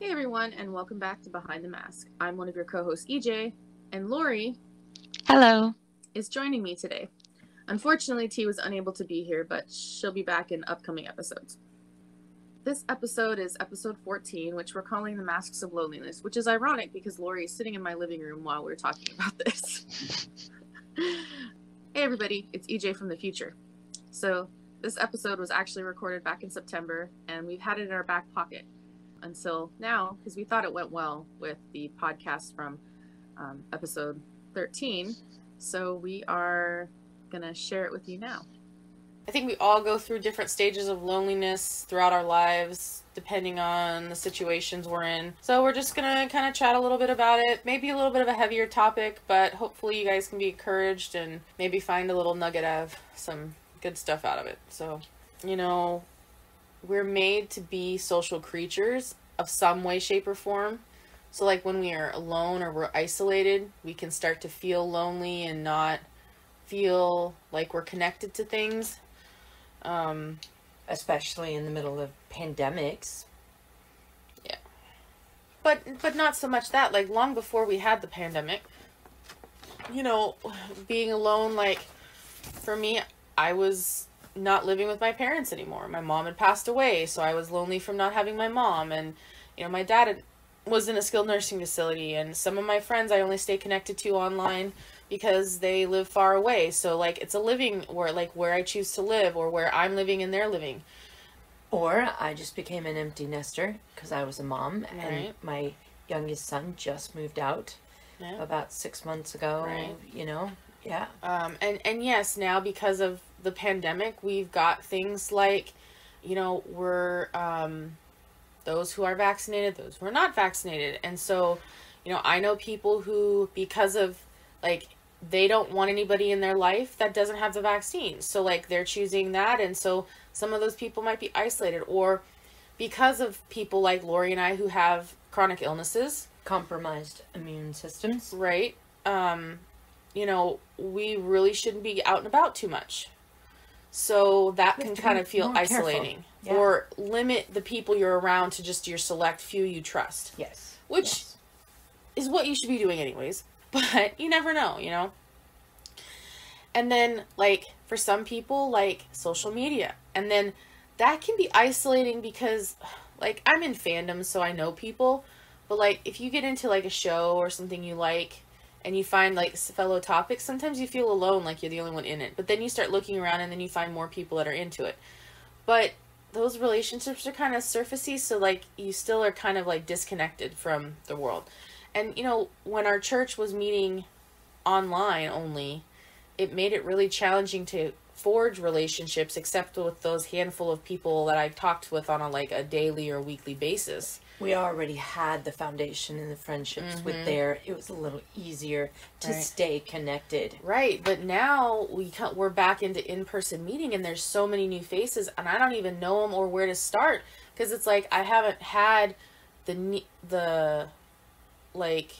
Hey everyone, and welcome back to Behind the Mask. I'm one of your co-hosts, EJ, and Lori Hello. is joining me today. Unfortunately, T was unable to be here, but she'll be back in upcoming episodes. This episode is episode 14, which we're calling The Masks of Loneliness, which is ironic because Lori is sitting in my living room while we're talking about this. hey everybody, it's EJ from the future. So, this episode was actually recorded back in September, and we've had it in our back pocket until now because we thought it went well with the podcast from um, episode 13. So we are going to share it with you now. I think we all go through different stages of loneliness throughout our lives, depending on the situations we're in. So we're just going to kind of chat a little bit about it. Maybe a little bit of a heavier topic, but hopefully you guys can be encouraged and maybe find a little nugget of some good stuff out of it. So, you know, we're made to be social creatures of some way, shape, or form. So, like when we are alone or we're isolated, we can start to feel lonely and not feel like we're connected to things. Um, especially in the middle of pandemics. Yeah. but but not so much that. Like long before we had the pandemic, you know, being alone. Like for me, I was not living with my parents anymore. My mom had passed away, so I was lonely from not having my mom. And, you know, my dad had, was in a skilled nursing facility, and some of my friends I only stay connected to online because they live far away. So, like, it's a living where, like, where I choose to live or where I'm living and they're living. Or I just became an empty nester because I was a mom and my youngest son just moved out Yeah. about six months ago. Right. You know, yeah. Um, and and yes, now because of the pandemic, we've got things like, you know, we're um, those who are vaccinated, those who are not vaccinated, and so, you know, I know people who because of like they don't want anybody in their life that doesn't have the vaccine, so like they're choosing that, and so some of those people might be isolated, or because of people like Lori and I who have chronic illnesses, Compromised immune systems. right? Um, you know, we really shouldn't be out and about too much. So that can kind of feel isolating. Yeah. Or limit the people you're around to just your select few you trust. Yes. Which Yes. is what you should be doing anyways. But you never know, you know? And then, like, for some people, like social media. And then that can be isolating because, like, I'm in fandom, so I know people. But, like, if you get into, like, a show or something you like and you find, like, fellow topics, sometimes you feel alone, like you're the only one in it. But then you start looking around and then you find more people that are into it. But those relationships are kind of surfacey, so, like, you still are kind of, like, disconnected from the world. And, you know, when our church was meeting online only, it made it really challenging to forge relationships except with those handful of people that I talked with on a like a daily or weekly basis. We already had the foundation and the friendships with there. It was a little easier to Mm-hmm. Right. stay connected. Right, but now we ca- we're back into in-person meeting and there's so many new faces and I don't even know them or where to start because it's like I haven't had the ne- the like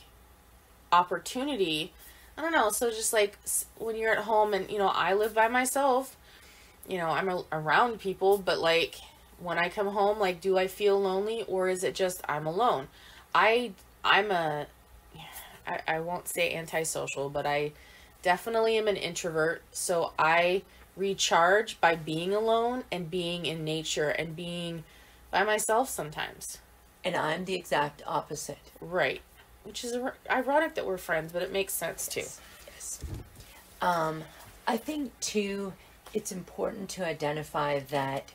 opportunity. I don't know. So just like when you're at home and you know I live by myself, you know I'm a- around people, but like when I come home, like do I feel lonely or is it just I'm alone? I I'm a I, I won't say antisocial, but I definitely am an introvert. So I recharge by being alone and being in nature and being by myself sometimes. And I'm the exact opposite. Right. Which is ironic that we're friends, but it makes sense too. Yes. Um, I think too, it's important to identify that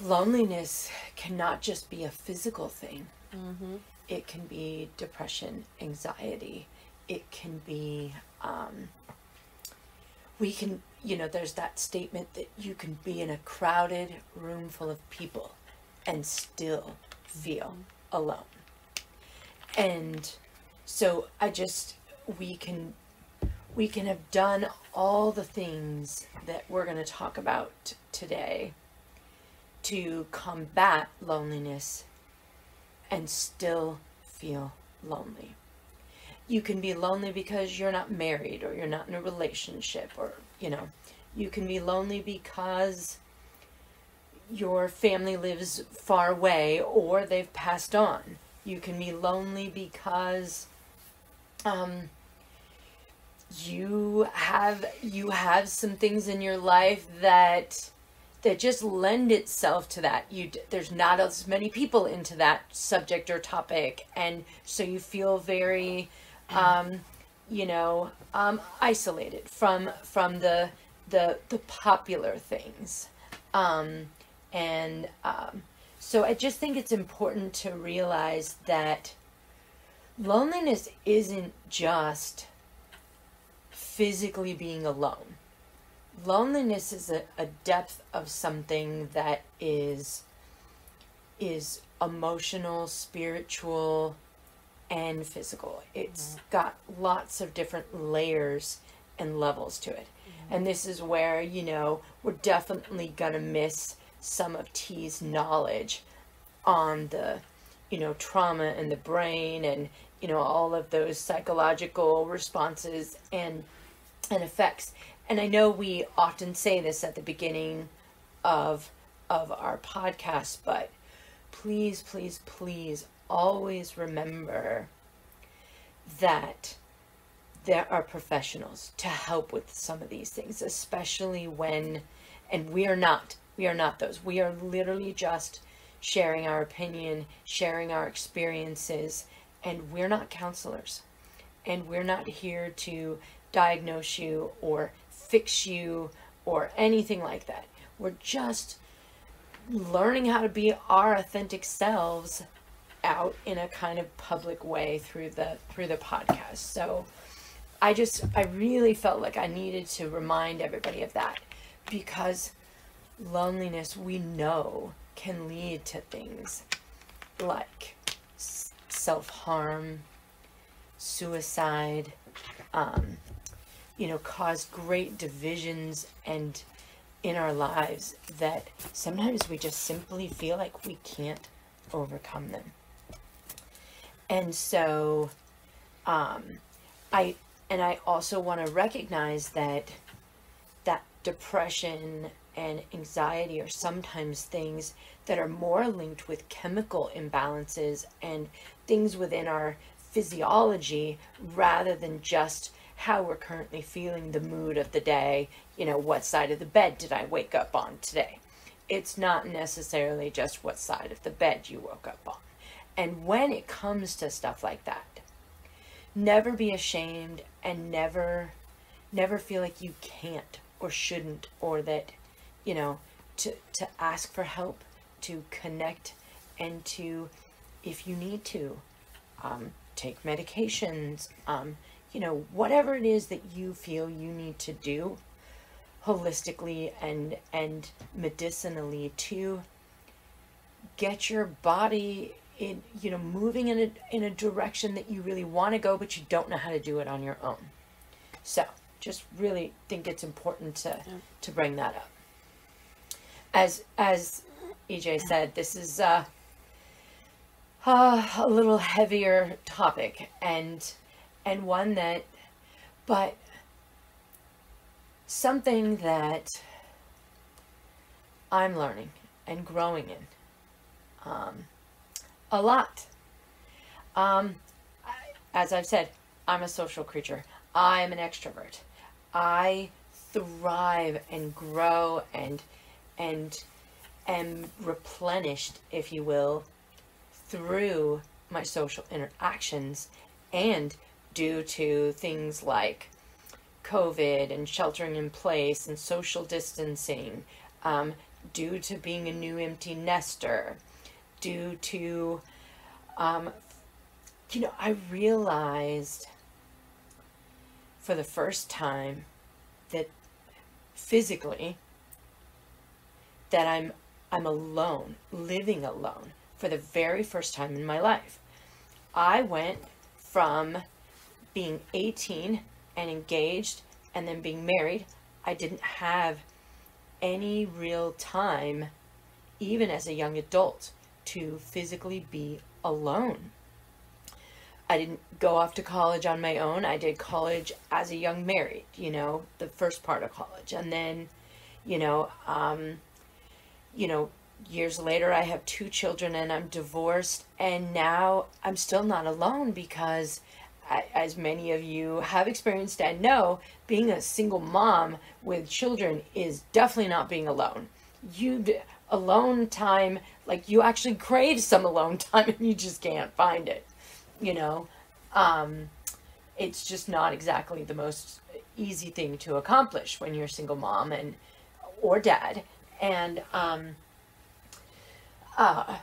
loneliness cannot just be a physical thing. Mm-hmm. It can be depression, anxiety. It can be, um, we can, you know, there's that statement that you can be in a crowded room full of people and still feel alone. And so I just, we can, we can have done all the things that we're going to talk about today to combat loneliness and still feel lonely. You can be lonely because you're not married or you're not in a relationship or, you know, you can be lonely because your family lives far away or they've passed on. You can be lonely because um, you have you have some things in your life that that just lend itself to that you there's not as many people into that subject or topic and so you feel very um, you know um, isolated from from the the the popular things um, and um, so i just think it's important to realize that loneliness isn't just physically being alone. Loneliness is a, a depth of something that is is emotional, spiritual, and physical. It's mm-hmm. got lots of different layers and levels to it. Mm-hmm. And this is where, you know, we're definitely going to miss some of T's knowledge on the, you know, trauma and the brain and, you know, all of those psychological responses and and effects. And I know we often say this at the beginning of of our podcast, but please, please, please always remember that there are professionals to help with some of these things, especially when and we are not we are not those. We are literally just sharing our opinion, sharing our experiences, and we're not counselors. And we're not here to diagnose you or fix you or anything like that. We're just learning how to be our authentic selves out in a kind of public way through the through the podcast. So I just I really felt like I needed to remind everybody of that because loneliness we know can lead to things like self-harm, suicide, um, you know, cause great divisions and in our lives that sometimes we just simply feel like we can't overcome them. And so, um, I, and I also want to recognize that that depression and anxiety are sometimes things that are more linked with chemical imbalances and things within our physiology rather than just how we're currently feeling, the mood of the day, you know, what side of the bed did I wake up on today? It's not necessarily just what side of the bed you woke up on. And when it comes to stuff like that, never be ashamed and never never feel like you can't or shouldn't or that, you know, to to ask for help, to connect and to if you need to um, take medications, um, you know, whatever it is that you feel you need to do holistically and and medicinally to get your body in you know moving in a in a direction that you really want to go but you don't know how to do it on your own. So just really think it's important to yeah. to bring that up. As as ej said this is uh, uh a little heavier topic and and one that, but something that I'm learning and growing in um, a lot. Um, as I've said, I'm a social creature. I'm an extrovert. I thrive and grow and and am replenished, if you will, through my social interactions and due to things like COVID and sheltering in place and social distancing, um, due to being a new empty nester, due to, um, you know, I realized for the first time that physically that I'm I'm alone, living alone for the very first time in my life. I went from being 18 and engaged and then being married, I didn't have any real time, even as a young adult, to physically be alone. I didn't go off to college on my own. I did college as a young married, you know, the first part of college. And then, you know, um, you know, years later, I have two children and I'm divorced, and now I'm still not alone because, as many of you have experienced and know, being a single mom with children is definitely not being alone. You alone time, like you actually crave some alone time and you just can't find it, you know. Um, it's just not exactly the most easy thing to accomplish when you're a single mom and or dad and um, uh,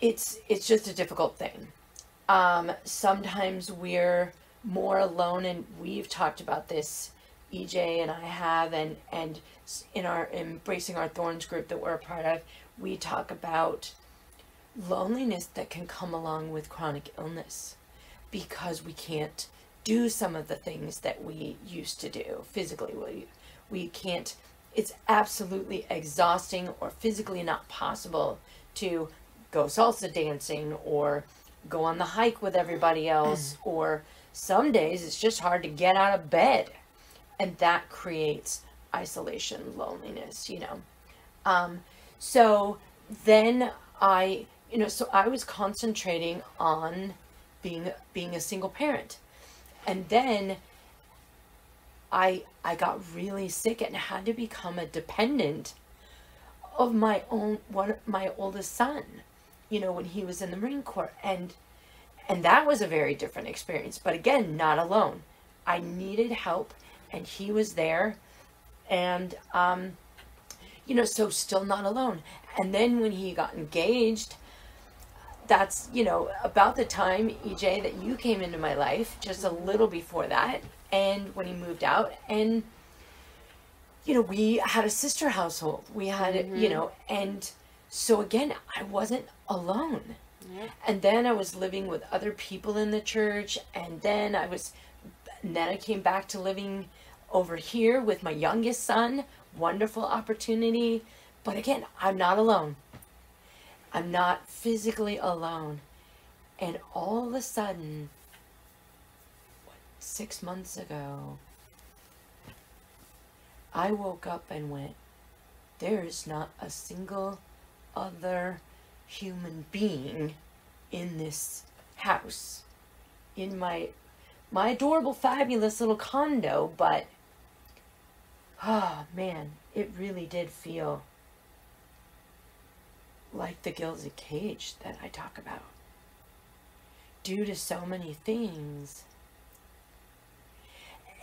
it's it's just a difficult thing. Um, sometimes we're more alone, and we've talked about this. EJ and I have, and and in our embracing our thorns group that we're a part of, we talk about loneliness that can come along with chronic illness because we can't do some of the things that we used to do physically. We we can't it's absolutely exhausting or physically not possible to go salsa dancing or go on the hike with everybody else or some days it's just hard to get out of bed. And that creates isolation loneliness you know. Um, so then i you know so i was concentrating on being being a single parent. And then I I got really sick and had to become a dependent of my own one my oldest son, you know, when he was in the Marine Corps and and that was a very different experience, but again, not alone. I needed help and he was there and um you know, so still not alone. And then when he got engaged, that's, you know, about the time, EJ, that you came into my life, just a little before that and when he moved out and you know we had a sister household we had mm-hmm. you know and so again i wasn't alone. Yeah. and then i was living with other people in the church and then i was then i came back to living over here with my youngest son. Wonderful opportunity. But again i'm not alone. I'm not physically alone. And all of a sudden six months ago, I woke up and went, there is not a single other human being in this house, in my my adorable, fabulous little condo, but oh man, it really did feel like the gilded cage that I talk about. Due to so many things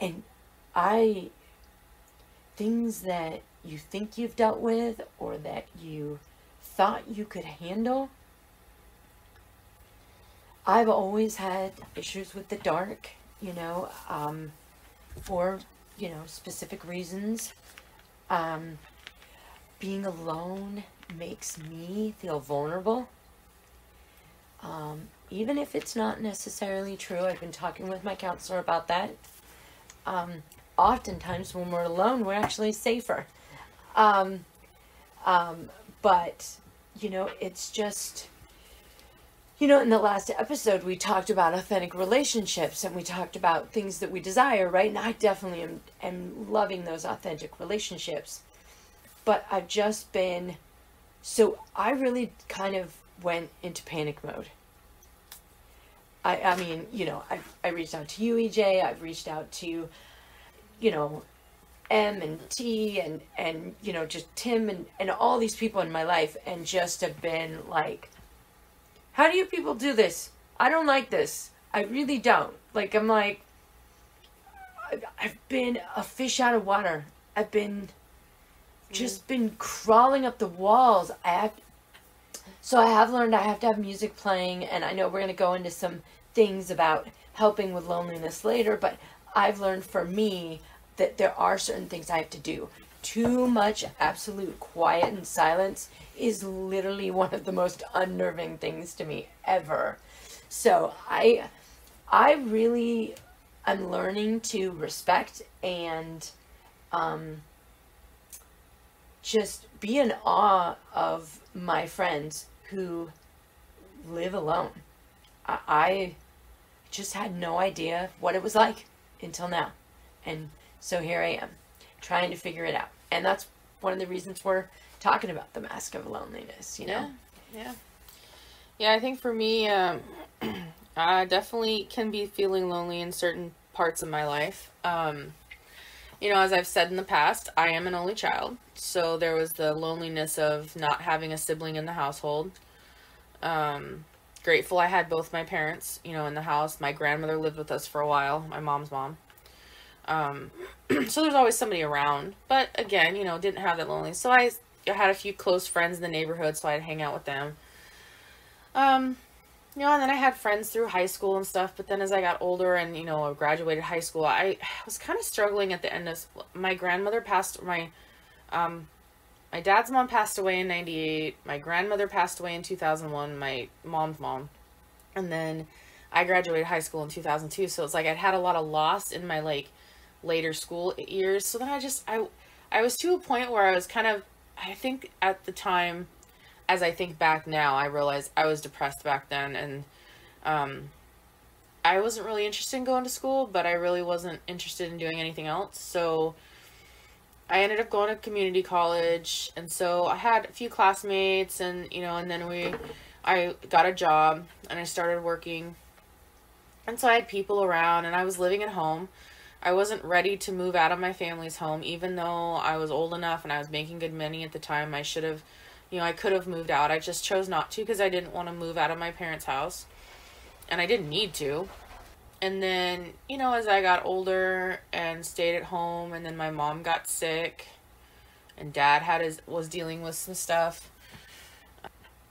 and I, things that you think you've dealt with or that you thought you could handle, I've always had issues with the dark, you know, um, for, you know, specific reasons. Um, being alone makes me feel vulnerable. Um, even if it's not necessarily true, I've been talking with my counselor about that um, oftentimes when we're alone, we're actually safer. Um, um, but, you know, it's just, you know, in the last episode, we talked about authentic relationships and we talked about things that we desire, right? And I definitely am, am loving those authentic relationships. But I've just been, so I really kind of went into panic mode. I, I mean, you know, I've, I reached out to you, EJ. I've reached out to, you know, M and T and and you know just Tim and and all these people in my life, and just have been like, how do you people do this? I don't like this. I really don't. Like I'm like, I've been a fish out of water. I've been just mm. been crawling up the walls. I have so I have learned I have to have music playing, and I know we're going to go into some things about helping with loneliness later, but I've learned for me that there are certain things I have to do. Too much absolute quiet and silence is literally one of the most unnerving things to me ever. So I I really am learning to respect and um, just be in awe of my friends who live alone. I, I just had no idea what it was like until now. And so here I am, trying to figure it out. And that's one of the reasons we're talking about the mask of loneliness, you know? Yeah. Yeah. Yeah, I think for me, um, I definitely can be feeling lonely in certain parts of my life. Um, you know, as I've said in the past, I am an only child. So there was the loneliness of not having a sibling in the household. Um, grateful I had both my parents, you know, in the house. My grandmother lived with us for a while, my mom's mom. Um, so there's always somebody around. But again, you know, didn't have that loneliness. So I, had a few close friends in the neighborhood, so I'd hang out with them. Um, you know, and then I had friends through high school and stuff. But then as I got older and you know graduated high school, I was kind of struggling at the end of my grandmother passed my, um, my dad's mom passed away in '98. My grandmother passed away in 2001. My mom's mom, and then I graduated high school in 2002. So it's like I'd had a lot of loss in my like later school years. So then I just I I was to a point where I was kind of I think at the time as I think back now, I realize I was depressed back then, and um, I wasn't really interested in going to school, but I really wasn't interested in doing anything else. So I ended up going to community college, and so I had a few classmates, and you know, and then we, I got a job, and I started working, and so I had people around, and I was living at home. I wasn't ready to move out of my family's home, even though I was old enough and I was making good money at the time. I should have you know, I could have moved out. I just chose not to because I didn't want to move out of my parents' house. And I didn't need to. And then, you know, as I got older and stayed at home and then my mom got sick and dad had his was dealing with some stuff.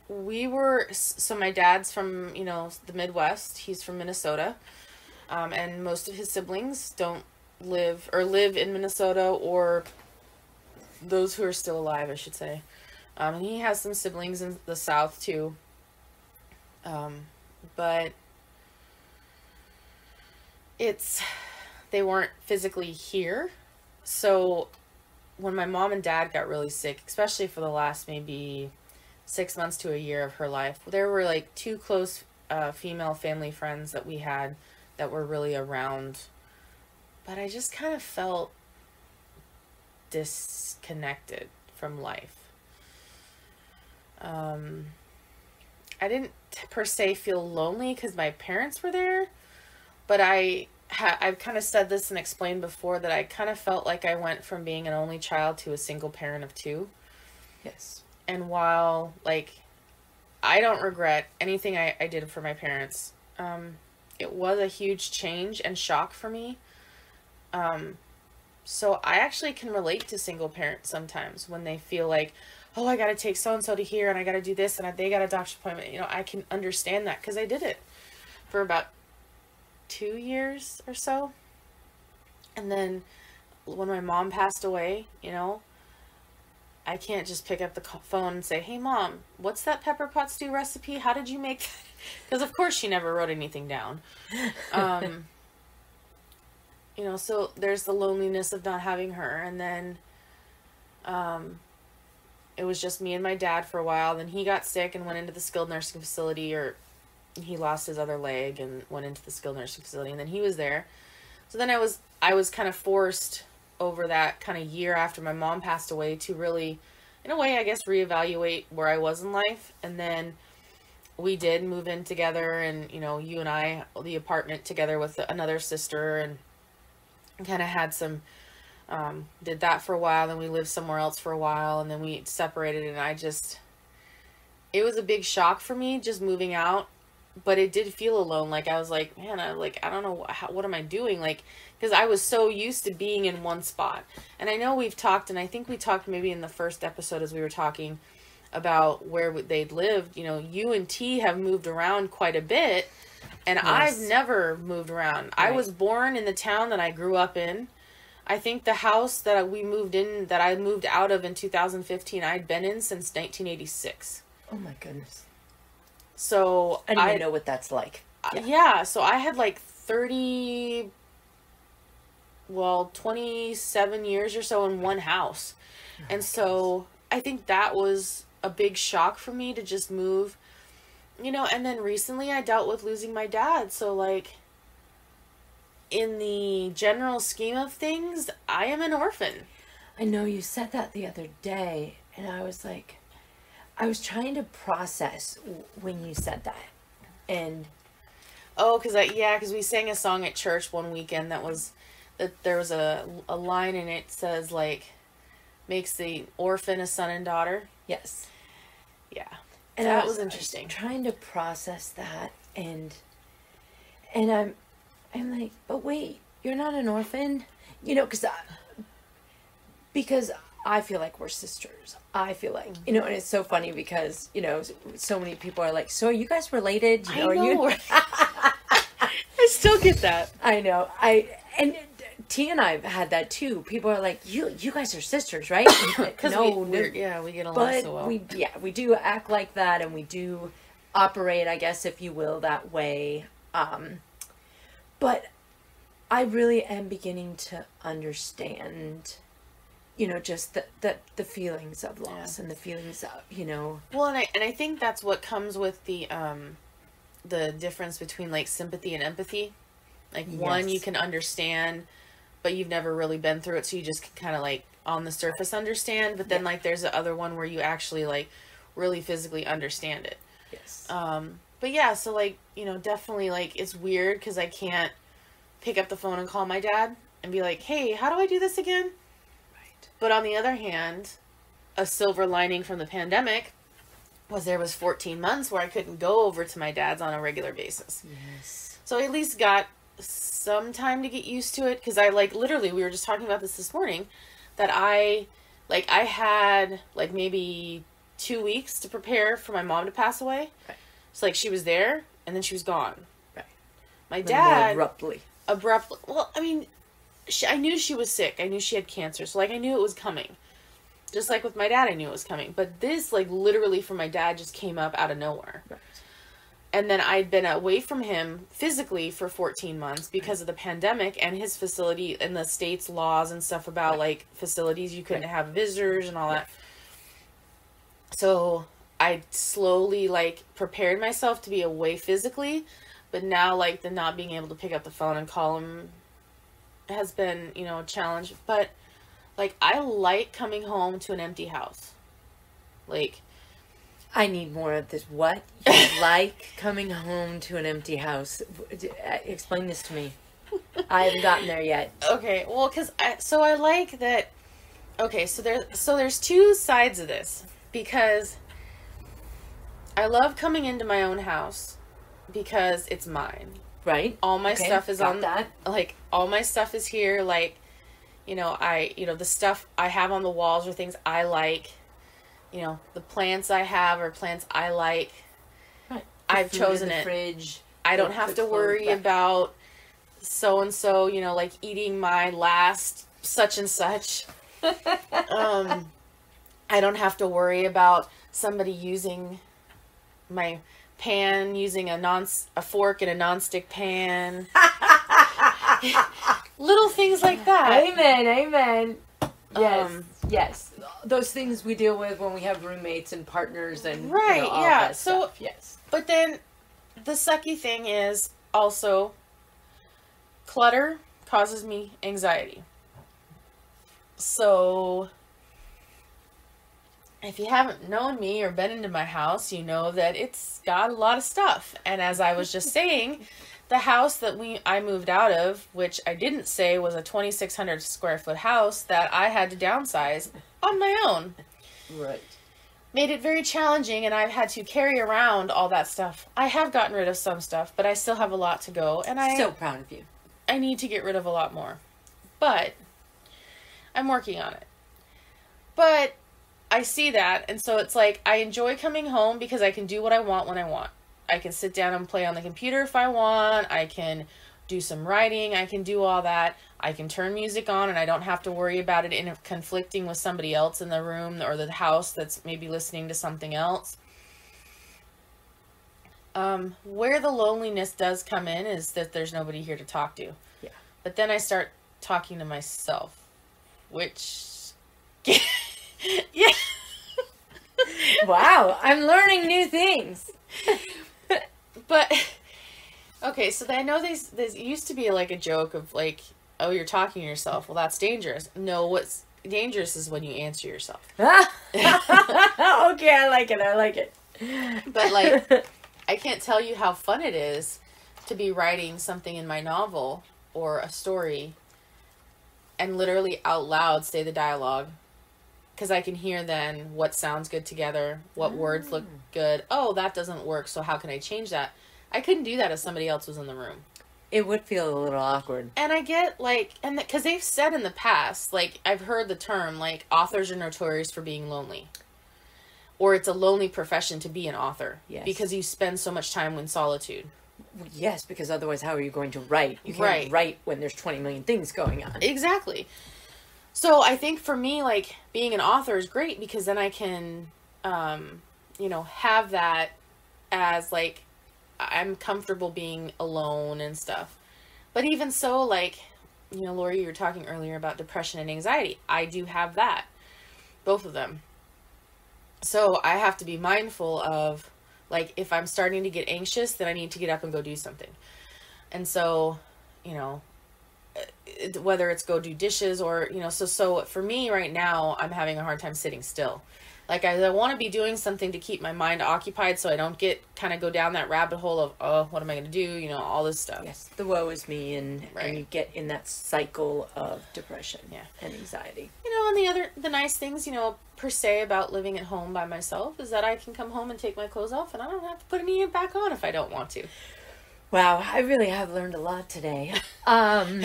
We were so my dad's from, you know, the Midwest. He's from Minnesota. Um, and most of his siblings don't live or live in Minnesota or those who are still alive, I should say. Um, he has some siblings in the South too. Um, but it's they weren't physically here. So when my mom and dad got really sick, especially for the last maybe six months to a year of her life, there were like two close uh, female family friends that we had that were really around. But I just kind of felt disconnected from life. Um, I didn't per se feel lonely because my parents were there, but I ha- I've kind of said this and explained before that I kind of felt like I went from being an only child to a single parent of two. Yes. And while like I don't regret anything I, I did for my parents, um, it was a huge change and shock for me. Um, so I actually can relate to single parents sometimes when they feel like, oh, I got to take so and so to here and I got to do this and they got a doctor's appointment. You know, I can understand that because I did it for about two years or so. And then when my mom passed away, you know, I can't just pick up the phone and say, hey, mom, what's that pepper pot stew recipe? How did you make that? Because, of course, she never wrote anything down. Um, you know, so there's the loneliness of not having her. And then, um, it was just me and my dad for a while. Then he got sick and went into the skilled nursing facility, or he lost his other leg and went into the skilled nursing facility. And then he was there. So then I was I was kind of forced over that kind of year after my mom passed away to really, in a way, I guess, reevaluate where I was in life. And then we did move in together, and you know, you and I, the apartment together with another sister, and kind of had some um, did that for a while, then we lived somewhere else for a while, and then we separated. And I just, it was a big shock for me just moving out, but it did feel alone. Like I was like, man, I like I don't know how, what am I doing? Like because I was so used to being in one spot. And I know we've talked, and I think we talked maybe in the first episode as we were talking about where they'd lived. You know, you and T have moved around quite a bit. And yes. I've never moved around. Right. I was born in the town that I grew up in I think the house that we moved in, that I moved out of in 2015, I'd been in since 1986. Oh my goodness. So I don't even know what that's like. Yeah. yeah, so I had like 30, well, 27 years or so in one house. Oh and so I think that was a big shock for me to just move, you know, and then recently I dealt with losing my dad. So, like, in the general scheme of things, I am an orphan. I know you said that the other day, and I was like, I was trying to process when you said that, and Oh, because I yeah, because we sang a song at church one weekend that was that there was a a line in it says like makes the orphan a son and daughter. Yes, Yeah, and that I was I interesting. trying to process that, and and I'm I'm like, but wait, you're not an orphan, you know, because because I feel like we're sisters. I feel like you know, and it's so funny because you know, so many people are like, so are you guys related? You I know, are know. you? I still get that. I know. I and T and I have had that too. People are like, "You, you guys are sisters, right?" Because no, we, no, yeah, we get along but so well. we, yeah, we do act like that, and we do operate, I guess, if you will, that way. Um, but I really am beginning to understand, you know, just the the, the feelings of loss Yeah. and the feelings of, you know, Well, and I and I think that's what comes with the um, the difference between like sympathy and empathy. Like one, you can understand, but you've never really been through it, so you just kind of like on the surface understand. But then Yeah. like there's the other one where you actually like really physically understand it. yes, Um, but yeah, so like you know, definitely like it's weird because I can't pick up the phone and call my dad and be like, "Hey, how do I do this again?" right, But on the other hand, a silver lining from the pandemic was there was 14 months where I couldn't go over to my dad's on a regular basis. yes, So I at least got some time to get used to it cuz I like literally we were just talking about this this morning that I like I had like maybe 2 weeks to prepare for my mom to pass away. Right. So like she was there and then she was gone. Right. My dad abruptly, abruptly. Well, I mean, she, I knew she was sick. I knew she had cancer. So like I knew it was coming. Just like with my dad, I knew it was coming. But this, like literally, from my dad, just came up out of nowhere. right, And then I'd been away from him physically for 14 months because of the pandemic and his facility and the state's laws and stuff about Right. like facilities you couldn't Right. have visitors and all that. So I slowly like prepared myself to be away physically, but now like the not being able to pick up the phone and call him has been, you know, a challenge. But like I like coming home to an empty house. Like I need more of this. What you like coming home to an empty house? Uh, Explain this to me. I haven't gotten there yet. Okay, well, cause I so I like that. Okay, so there so there's two sides of this because I love coming into my own house because it's mine. Right? All my Okay, stuff is on that. like all my stuff is here. Like, you know, I you know the stuff I have on the walls are things I like. You know, the plants I have or plants I like. Right. I've The food in chosen it. Fridge. I don't have to worry back. about so and so, you know, like eating my last such and such. um, I don't have to worry about somebody using my pan, using a non a fork in a nonstick pan. Little things like that. Amen. Amen. Yes. Um, yes. Those things we deal with when we have roommates and partners and you know, Right, all yeah, that so- stuff. yes. But then the sucky thing is also clutter causes me anxiety. So if you haven't known me or been into my house, you know that it's got a lot of stuff. And as I was just saying, the house that we I moved out of, which I didn't say was a 2600 square foot house that I had to downsize on my own Right. made it very challenging and I've had to carry around all that stuff. I have gotten rid of some stuff, but I still have a lot to go and I so proud of you. I need to get rid of a lot more. But I'm working on it. But I see that and so it's like I enjoy coming home because I can do what I want when I want. I can sit down and play on the computer if I want. I can do some writing. I can do all that. I can turn music on and I don't have to worry about it in conflicting with somebody else in the room or the house that's maybe listening to something else. Um, where the loneliness does come in is that there's nobody here to talk to. Yeah. But then I start talking to myself, which yeah. Wow. I'm learning new things. But okay, so I know these. This used to be like a joke of like, oh, you're talking to yourself. Well, that's dangerous. No, what's dangerous is when you answer yourself. okay, I like it. I like it. But like, I can't tell you how fun it is to be writing something in my novel or a story and literally out loud say the dialogue because I can hear then what sounds good together, what words look ah. good. Oh, that doesn't work, so how can I change that? I couldn't do that if somebody else was in the room. it would feel a little awkward. And I get like, and because they've said in the past, like I've heard the term, like authors are notorious for being lonely, or it's a lonely profession to be an author Yes. because you spend so much time in solitude. Yes, because otherwise, how are you going to write? You can't Right. write when there's 20 million things going on. Exactly. So I think for me, like being an author is great because then I can, um, you know, have that as like I'm comfortable being alone and stuff. But even so, like, you know, Lori, you were talking earlier about depression and anxiety. I do have that, both of them. So I have to be mindful of, like, if I'm starting to get anxious, then I need to get up and go do something. And so, you know, Uh, whether it's go do dishes or you know so so for me right now i'm having a hard time sitting still like i, I want to be doing something to keep my mind occupied so i don't get kind of go down that rabbit hole of oh what am i going to do you know all this stuff Yes, the woe is me, and, Right. and you get in that cycle of depression Yeah. and anxiety. you know and the other the nice things you know per se about living at home by myself is that i can come home and take my clothes off and i don't have to put any back on if i don't want to Wow, I really have learned a lot today. Um,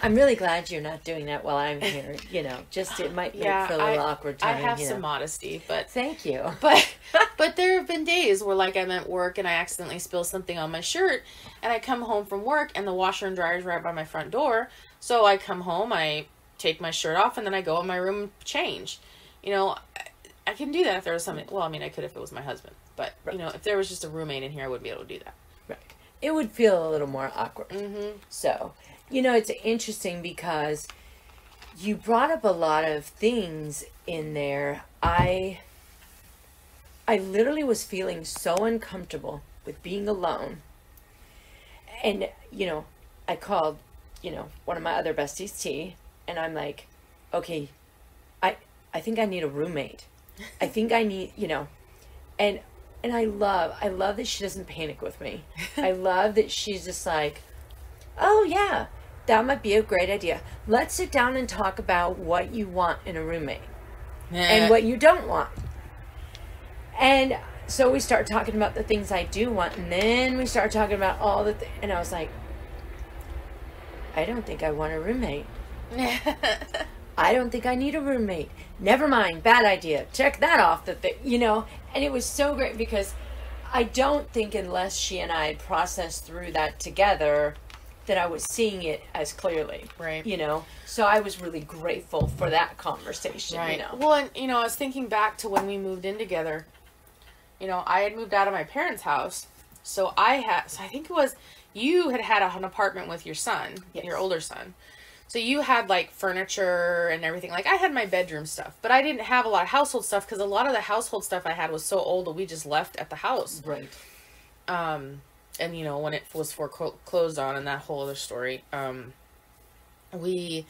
I'm really glad you're not doing that while I'm here. You know, just it might make yeah for a little I, awkward I have some know. modesty but Thank you. but but there have been days where like I'm at work and I accidentally spill something on my shirt and I come home from work and the washer and dryer is right by my front door. So I come home, I take my shirt off and then I go in my room and change. You know, I, I can do that if there was something well, I mean I could if it was my husband. But you know, if there was just a roommate in here I wouldn't be able to do that. It would feel a little more awkward. Mm-hmm. So, you know, it's interesting because you brought up a lot of things in there. I I literally was feeling so uncomfortable with being alone. And, you know, I called, you know, one of my other besties, T, and I'm like, okay, I I think I need a roommate. I think I need, you know, and and I love I love that she doesn't panic with me. I love that she's just like, "Oh yeah, that might be a great idea. Let's sit down and talk about what you want in a roommate and eh. what you don't want." And so we start talking about the things I do want, and then we start talking about all the th- and I was like, "I don't think I want a roommate." I don't think I need a roommate. Never mind, bad idea. Check that off the thing, you know. And it was so great because I don't think unless she and I had processed through that together that I was seeing it as clearly. Right. You know. So I was really grateful for that conversation, Right. you know. Well, and you know, I was thinking back to when we moved in together. You know, I had moved out of my parents' house, so I had. So I think it was you had had an apartment with your son, Yes. your older son. So you had like furniture and everything. Like I had my bedroom stuff, but I didn't have a lot of household stuff because a lot of the household stuff I had was so old that we just left at the house. Right. Um, and you know when it was foreclosed on, and that whole other story. Um, we,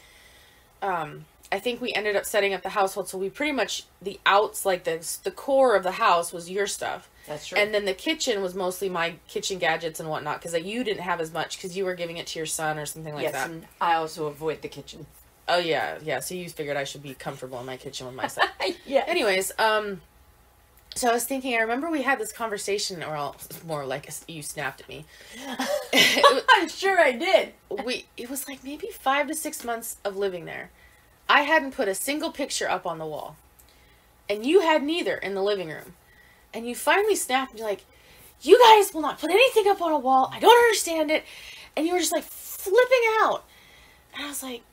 um, I think we ended up setting up the household, so we pretty much the outs like the the core of the house was your stuff, That's true. and then the kitchen was mostly my kitchen gadgets and whatnot because like, you didn't have as much because you were giving it to your son or something like yes, that. and I also avoid the kitchen. Oh yeah, yeah. So you figured I should be comfortable in my kitchen with myself. yeah. Anyways, um, so I was thinking. I remember we had this conversation, or I'll, more like you snapped at me. I'm sure I did. we it was like maybe five to six months of living there. I hadn't put a single picture up on the wall, and you had neither in the living room. And you finally snap and you're like, "You guys will not put anything up on a wall. I don't understand it." And you were just like flipping out, and I was like,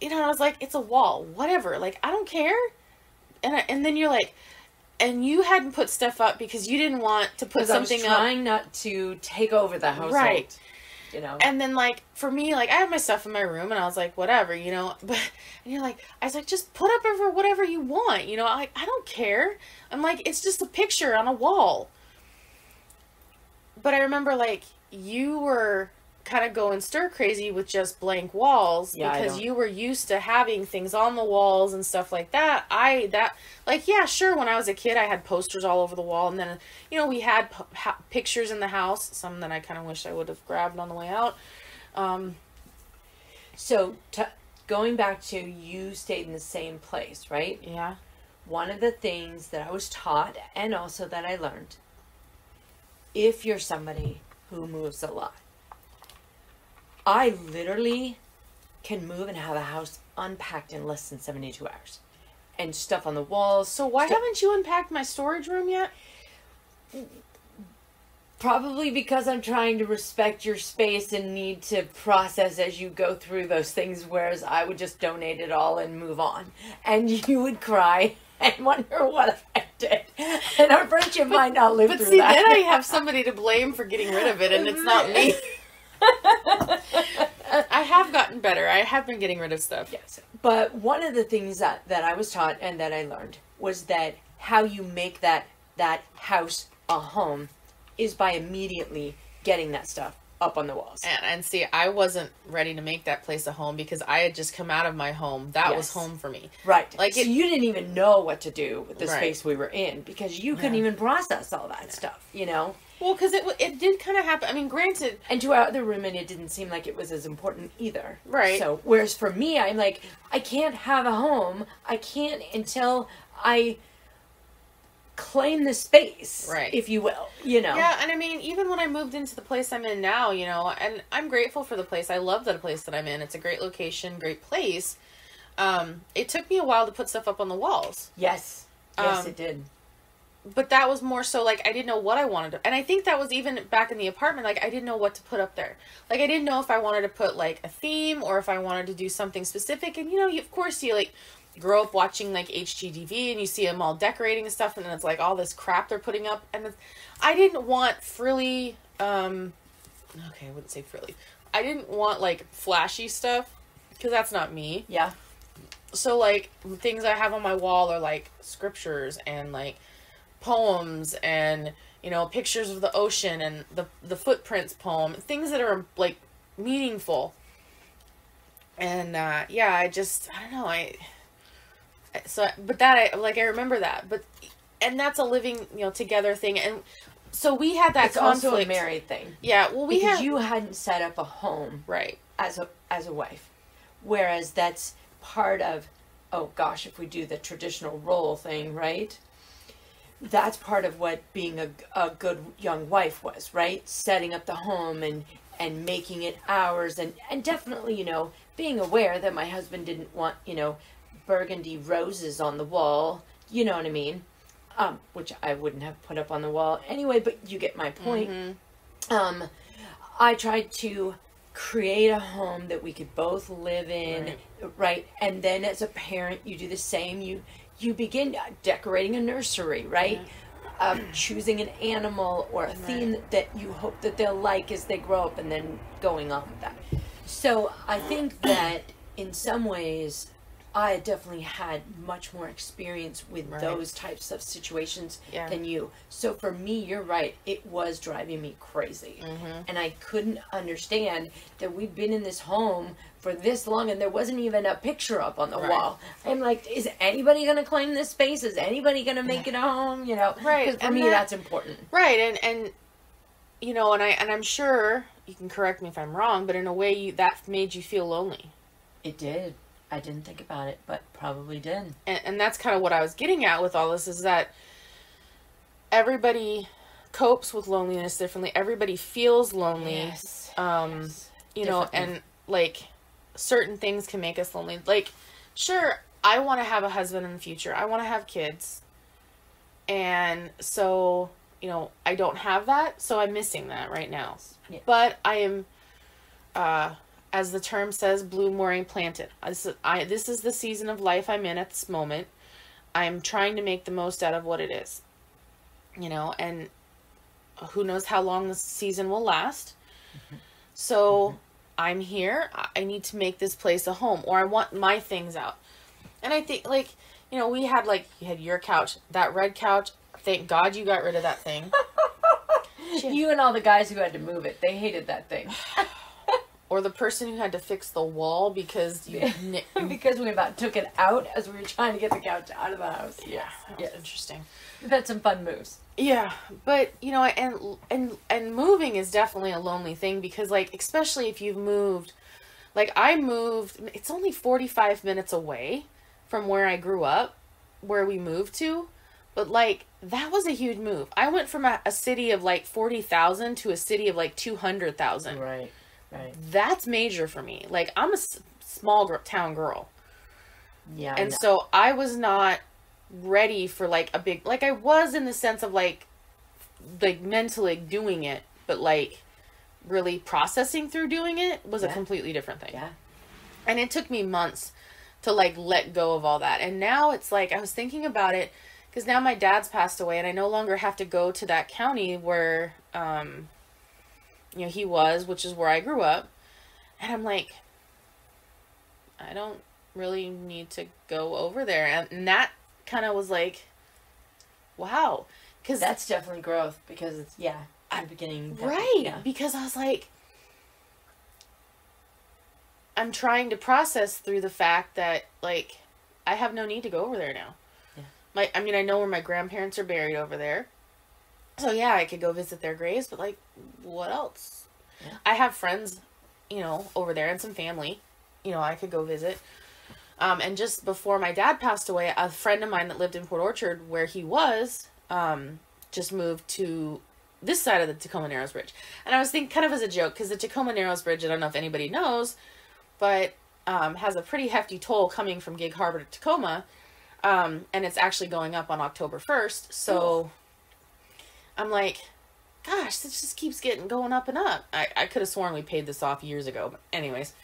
you know, I was like, "It's a wall, whatever. Like I don't care." And I, and then you're like, and you hadn't put stuff up because you didn't want to put Because I was something up trying not to take over the household. Right. You know. and then like for me like i had my stuff in my room and i was like whatever you know? But and you're like i was like just put up over whatever you want you know? Like i don't care. I'm like it's just a picture on a wall. But i remember like you were kind of going stir crazy with just blank walls Yeah, because you were used to having things on the walls and stuff like that. I that like yeah, sure. When I was a kid, I had posters all over the wall, and then you know we had pictures in the house. Some that I kind of wish I would have grabbed on the way out. Um, So, going back to you stayed in the same place, right? yeah, One of the things that I was taught and also that I learned if you're somebody who moves a lot, I literally can move and have a house unpacked in less than 72 hours. And stuff on the walls. So why stu- haven't you unpacked my storage room yet? Probably because I'm trying to respect your space and need to process as you go through those things, whereas I would just donate it all and move on. And you would cry and wonder what if I did. And our friendship might not live But through see, that. then I have somebody to blame for getting rid of it, and it's not me. I have gotten better. I have been getting rid of stuff. Yes. But one of the things that, that I was taught and that I learned was that how you make that that house a home is by immediately getting that stuff up on the walls. And, and see, I wasn't ready to make that place a home because I had just come out of my home. That was home for me. Right. Like so it- you didn't even know what to do with the Right. space we were in because you couldn't Yeah. even process all that stuff, you know? Well, because it it did kind of happen. I mean, granted, And to our other women, it didn't seem like it was as important either. Right. So, whereas for me, I'm like, I can't have a home. I can't until I claim the space, Right. if you will, you know? yeah. And I mean, even when I moved into the place I'm in now, you know, and I'm grateful for the place. I love the place that I'm in. It's a great location, great place. Um, it took me a while to put stuff up on the walls. Yes. Yes, Um, it did. But that was more so like I didn't know what I wanted to, and I think that was even back in the apartment. Like I didn't know what to put up there. Like I didn't know if I wanted to put like a theme or if I wanted to do something specific. And you know, you, of course, you like grow up watching like HGTV and you see them all decorating and stuff, and then it's like all this crap they're putting up. And I didn't want frilly. um Okay, I wouldn't say frilly. I didn't want like flashy stuff because that's not me Yeah. so like things I have on my wall are like scriptures and like poems and you know pictures of the ocean and the the footprints poem things that are like meaningful and uh yeah I just I don't know I so but that I like I remember that but and that's a living you know together thing and so we had that It's conflict also a married thing. yeah well we because had you hadn't set up a home right as a as a wife, whereas that's part of. Oh gosh, if we do the traditional role thing, right? That's part of what being a, a good young wife was, right? Setting up the home and and making it ours, and and definitely, you know, being aware that my husband didn't want, you know, burgundy roses on the wall. You know what I mean? Um, which I wouldn't have put up on the wall anyway. But you get my point. Um, I tried to create a home that we could both live in, right. And then as a parent, you do the same. You you begin decorating a nursery, right? Um, choosing an animal or a theme that you hope that they'll like as they grow up, and then going on with that. So I think that in some ways, I definitely had much more experience with Right. those types of situations Yeah. than you. So for me, you're right. It was driving me crazy. Mm-hmm. And I couldn't understand that we'd been in this home for this long and there wasn't even a picture up on the Right. wall. I'm like, is anybody going to claim this space? Is anybody going to make it a home? You know? right. for and me, that- that's important. Right, and and you know, and I and I'm sure you can correct me if I'm wrong, but in a way, you that made you feel lonely, It did. I didn't think about it, but probably did. and and that's kind of what I was getting at with all this is that everybody copes with loneliness differently. Everybody feels lonely. Yes. Um, Yes. you know, and like certain things can make us lonely. Like, sure, I want to have a husband in the future. I want to have kids. And so, you know, I don't have that, so I'm missing that right now. Yeah. But I am uh as the term says, blue wearing planted. Uh, this is, I this is the season of life I'm in at this moment. I'm trying to make the most out of what it is. You know, and who knows how long this season will last. Mm-hmm. So mm-hmm. I'm here. I- I need to make this place a home, or I want my things out. And I think, like, you know, we had like you had your couch, that red couch. Thank God you got rid of that thing. You and all the guys who had to move it, they hated that thing. or the person who had to fix the wall because you because we about took it out as we were trying to get the couch out of the house. yeah, Yes. interesting. We've had some fun moves. Yeah, but you know, and and and moving is definitely a lonely thing because like especially if you've moved like I moved it's only 45 minutes away from where I grew up, where we moved to, but like that was a huge move. I went from a, a city of like 40,000 to a city of like 200,000. Right. Right. That's major for me. Like I'm a s- small gr- town girl. Yeah. And know. so I was not ready for like a big like I was in the sense of like like mentally doing it, but like really processing through doing it was a completely different thing. yeah. And it took me months to like let go of all that. And now it's like I was thinking about it cuz now my dad's passed away and I no longer have to go to that county where um you know he was, which is where I grew up. And I'm like I don't really need to go over there. And, and that kind of was like wow, cuz That's definitely growth because it's yeah. In the beginning. Right. Yeah. Because I was like, I'm trying to process through the fact that, like, I have no need to go over there now. Yeah. My, I mean, I know where my grandparents are buried over there. So, yeah, I could go visit their graves, but, like, what else? Yeah. I have friends, you know, over there and some family, you know, I could go visit. Um, and just before my dad passed away, a friend of mine that lived in Port Orchard, where he was, um, just moved to this side of the Tacoma Narrows Bridge. And I was thinking, kind of as a joke, because the Tacoma Narrows Bridge, I don't know if anybody knows, but um, has a pretty hefty toll coming from Gig Harbor to Tacoma. Um, and it's actually going up on October 1st. So I'm like, gosh, this just keeps getting going up and up. I, I could have sworn we paid this off years ago. But anyways,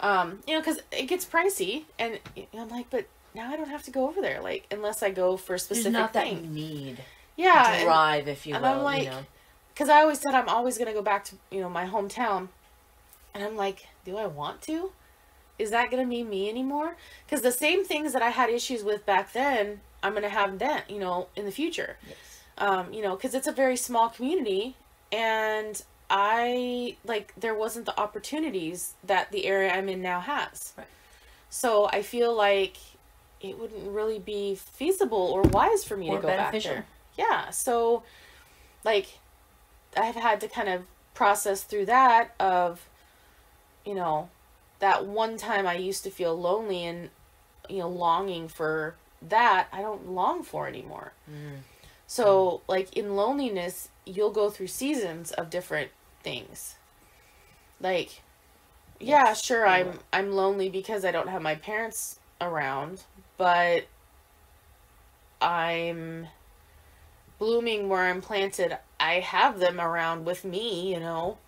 um, you know, because it gets pricey. And I'm like, but now I don't have to go over there, like, unless I go for a There's specific not that thing. need yeah. drive, if you and will. I'm like- you know. because I always said I'm always gonna go back to you know my hometown, and I'm like, do I want to? Is that gonna be me anymore? Because the same things that I had issues with back then, I'm gonna have then you know in the future. Yes. Um, you know, because it's a very small community, and I like there wasn't the opportunities that the area I'm in now has. Right. So I feel like it wouldn't really be feasible or wise for me Or to go beneficial. back there. Yeah. So, like, I've had to kind of process through that of, you know, that one time I used to feel lonely and, you know, longing for that I don't long for anymore. Mm. So, like in loneliness, you'll go through seasons of different things. Like, yeah, Yes, sure, I'm. I'm lonely because I don't have my parents around, but I'm blooming where I'm planted. I have them around with me, you know.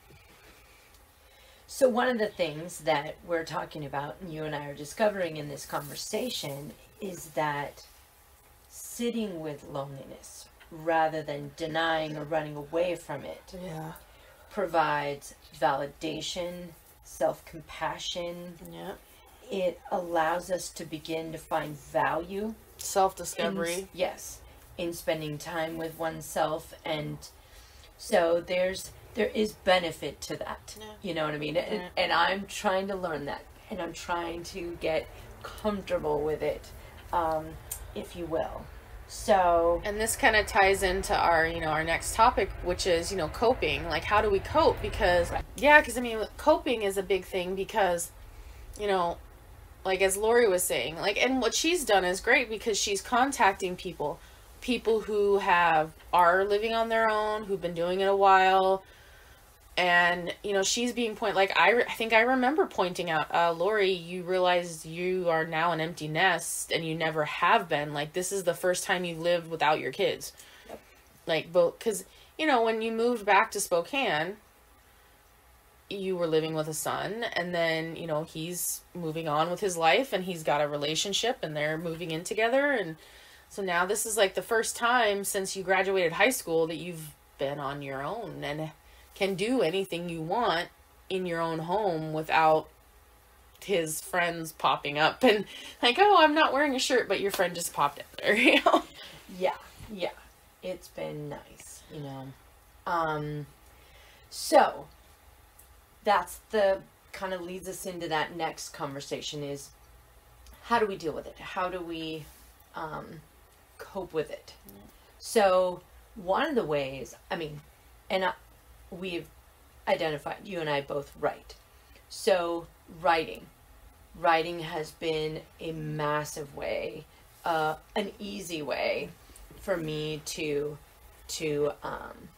So one of the things that we're talking about, and you and I are discovering in this conversation, is that sitting with loneliness rather than denying or running away from it Yeah. provides validation, self compassion. Yeah. It allows us to begin to find value Self discovery. yes, in spending time with oneself, and so there's there is benefit to that. Yeah. You know what I mean? And, Yeah. and I'm trying to learn that, and I'm trying to get comfortable with it, um, if you will. So And this kind of ties into our, you know, our next topic, which is, you know, coping. Like, how do we cope? Because, Right. yeah, because I mean, coping is a big thing because, you know, like as Lori was saying, like, and what she's done is great because she's contacting people, people who have are living on their own, who've been doing it a while, and you know, she's being point like I, re- I think I remember pointing out, uh, Lori, you realize you are now an empty nest and you never have been. Like this is the first time you've lived without your kids. Yep. Like both, because you know when you moved back to Spokane, you were living with a son, and then you know he's moving on with his life, and he's got a relationship, and they're moving in together, and so now this is like the first time since you graduated high school that you've been on your own and can do anything you want in your own home without his friends popping up and like, oh, I'm not wearing a shirt, but your friend just popped up there, you know? yeah, yeah, it's been nice, you know. Um, so that's the kind of leads us into that next conversation is how do we deal with it? How do we um, cope with it? So, one of the ways, I mean, and I, we've identified, you and I both write. So, writing. Writing has been a massive way, uh, an easy way for me to, to, um,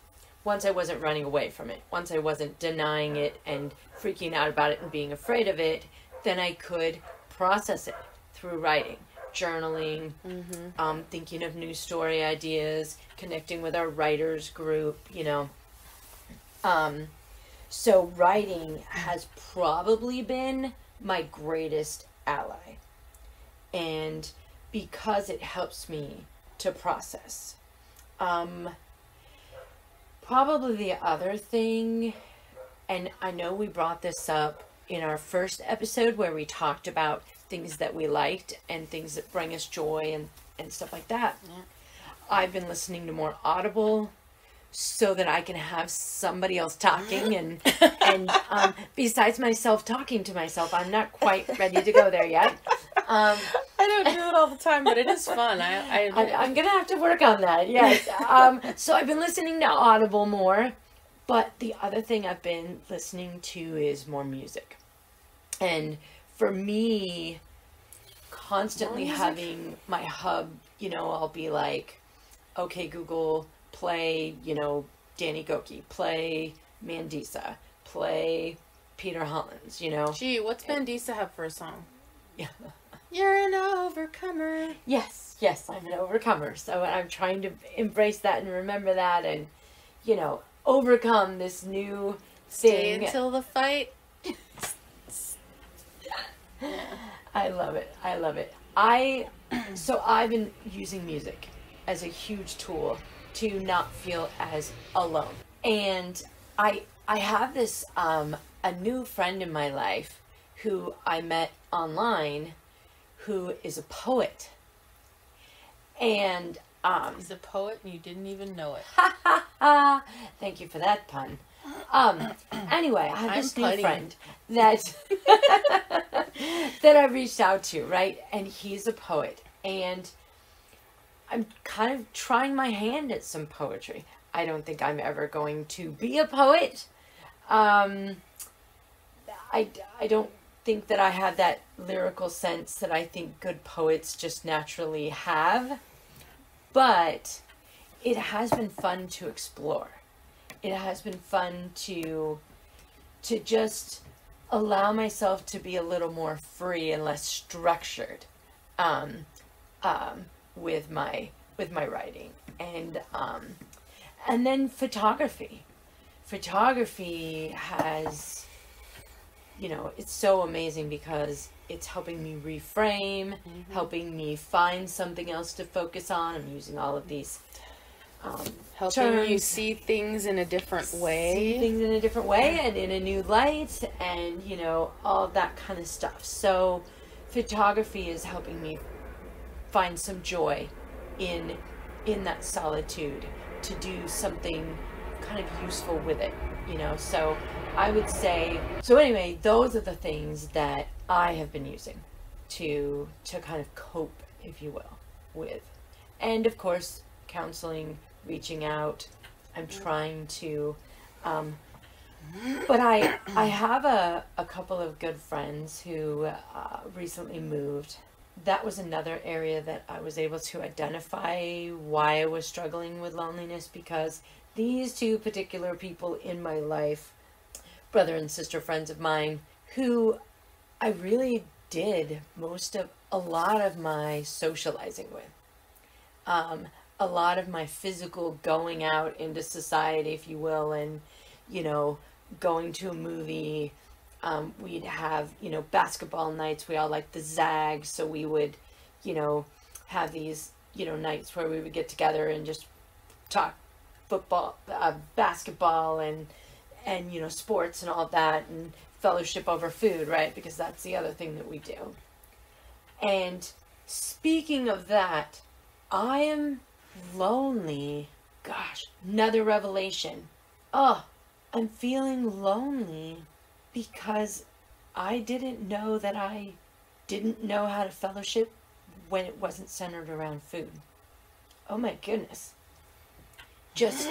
once I wasn't running away from it, once I wasn't denying it and freaking out about it and being afraid of it, then I could process it through writing, journaling, Mm-hmm. um, thinking of new story ideas, connecting with our writers group, you know. Um, so writing has probably been my greatest ally. And because it helps me to process. Um, probably the other thing, and I know we brought this up in our first episode where we talked about things that we liked and things that bring us joy and, and stuff like that. Yeah. I've been listening to more Audible so that I can have somebody else talking and and um, besides myself talking to myself, I'm not quite ready to go there yet. Um, I don't do it all the time, but it is fun. I, I, I, I'm gonna have to work on that. Yes. Um, so I've been listening to Audible more, but the other thing I've been listening to is more music, and for me, constantly having my hub, you know, I'll be like, okay, Google, play, you know, Danny Gokey, play Mandisa, play Peter Hollens, you know. Gee, what's Mandisa have for a song? Yeah. You're an overcomer. Yes, yes, I'm an overcomer. So I'm trying to embrace that and remember that and, you know, overcome this new Stay thing. until the fight. I love it. I love it. I, so I've been using music as a huge tool to not feel as alone. And I, I have this, um, a new friend in my life who I met online who is a poet. And, um, He's a poet and you didn't even know it. Thank you for that pun. Um, anyway, I have I'm this new punning. friend that that I reached out to, right? And he's a poet, and I'm kind of trying my hand at some poetry. I don't think I'm ever going to be a poet. Um, I I don't think that I have that lyrical sense that I think good poets just naturally have, but it has been fun to explore. It has been fun to to just allow myself to be a little more free and less structured um, um, with my with my writing and um, and then photography. Photography has you know it's so amazing because it's helping me reframe, helping me find something else to focus on. I'm using all of these um, Helping you see things in a different see way. things in a different way and in a new light and you know all that kind of stuff so photography is helping me find some joy in in that solitude to do something kind of useful with it you know? So i would say so anyway those are the things that i have been using to to kind of cope if you will with. And of course counseling reaching out. I'm trying to um, but I I have a, a couple of good friends who uh, recently moved. That was another area that I was able to identify why I was struggling with loneliness because these two particular people in my life, brother and sister friends of mine, who I really did most of a lot of my socializing with. Um, a lot of my physical going out into society, if you will, and you know, going to a movie. Um, we'd have, you know, basketball nights. We all like the Zags, so we would, you know, have these, you know, nights where we would get together and just talk football, uh, basketball, and and you know, sports and all that, and fellowship over food, right? Because that's the other thing that we do. And speaking of that, I am lonely. Gosh, another revelation. Oh, I'm feeling lonely because I didn't know that I didn't know how to fellowship when it wasn't centered around food. Oh my goodness. Just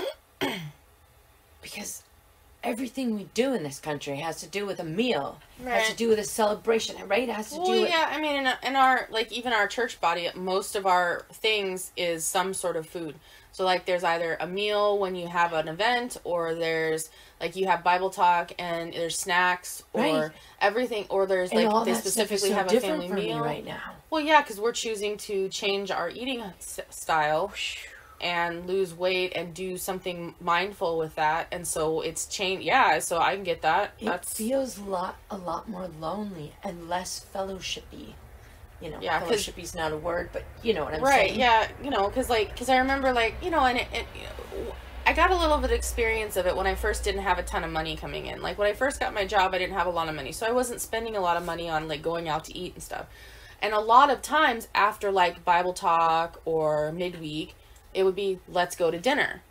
because everything we do in this country has to do with a meal, right. has to do with a celebration, right? It has to Well, do with yeah, I mean, in, in our like even our church body, most of our things is some sort of food. So like, there's either a meal when you have an event, or there's like you have Bible talk, and there's snacks, or Right. everything, or there's and like they that stuff is specifically so have a family meal right now. Well, yeah, because we're choosing to change our eating s- style and lose weight and do something mindful with that, and so it's changed Yeah, so I can get that. It That's feels a lot, a lot more lonely and less fellowshipy. You know, Yeah, fellowshipy's not a word, but you know what I'm right saying. Right yeah you know because like because i remember like you know and it, it you know, i got a little bit of experience of it when i first didn't have a ton of money coming in like when i first got my job i didn't have a lot of money so i wasn't spending a lot of money on like going out to eat and stuff and a lot of times after like bible talk or midweek it would be let's go to dinner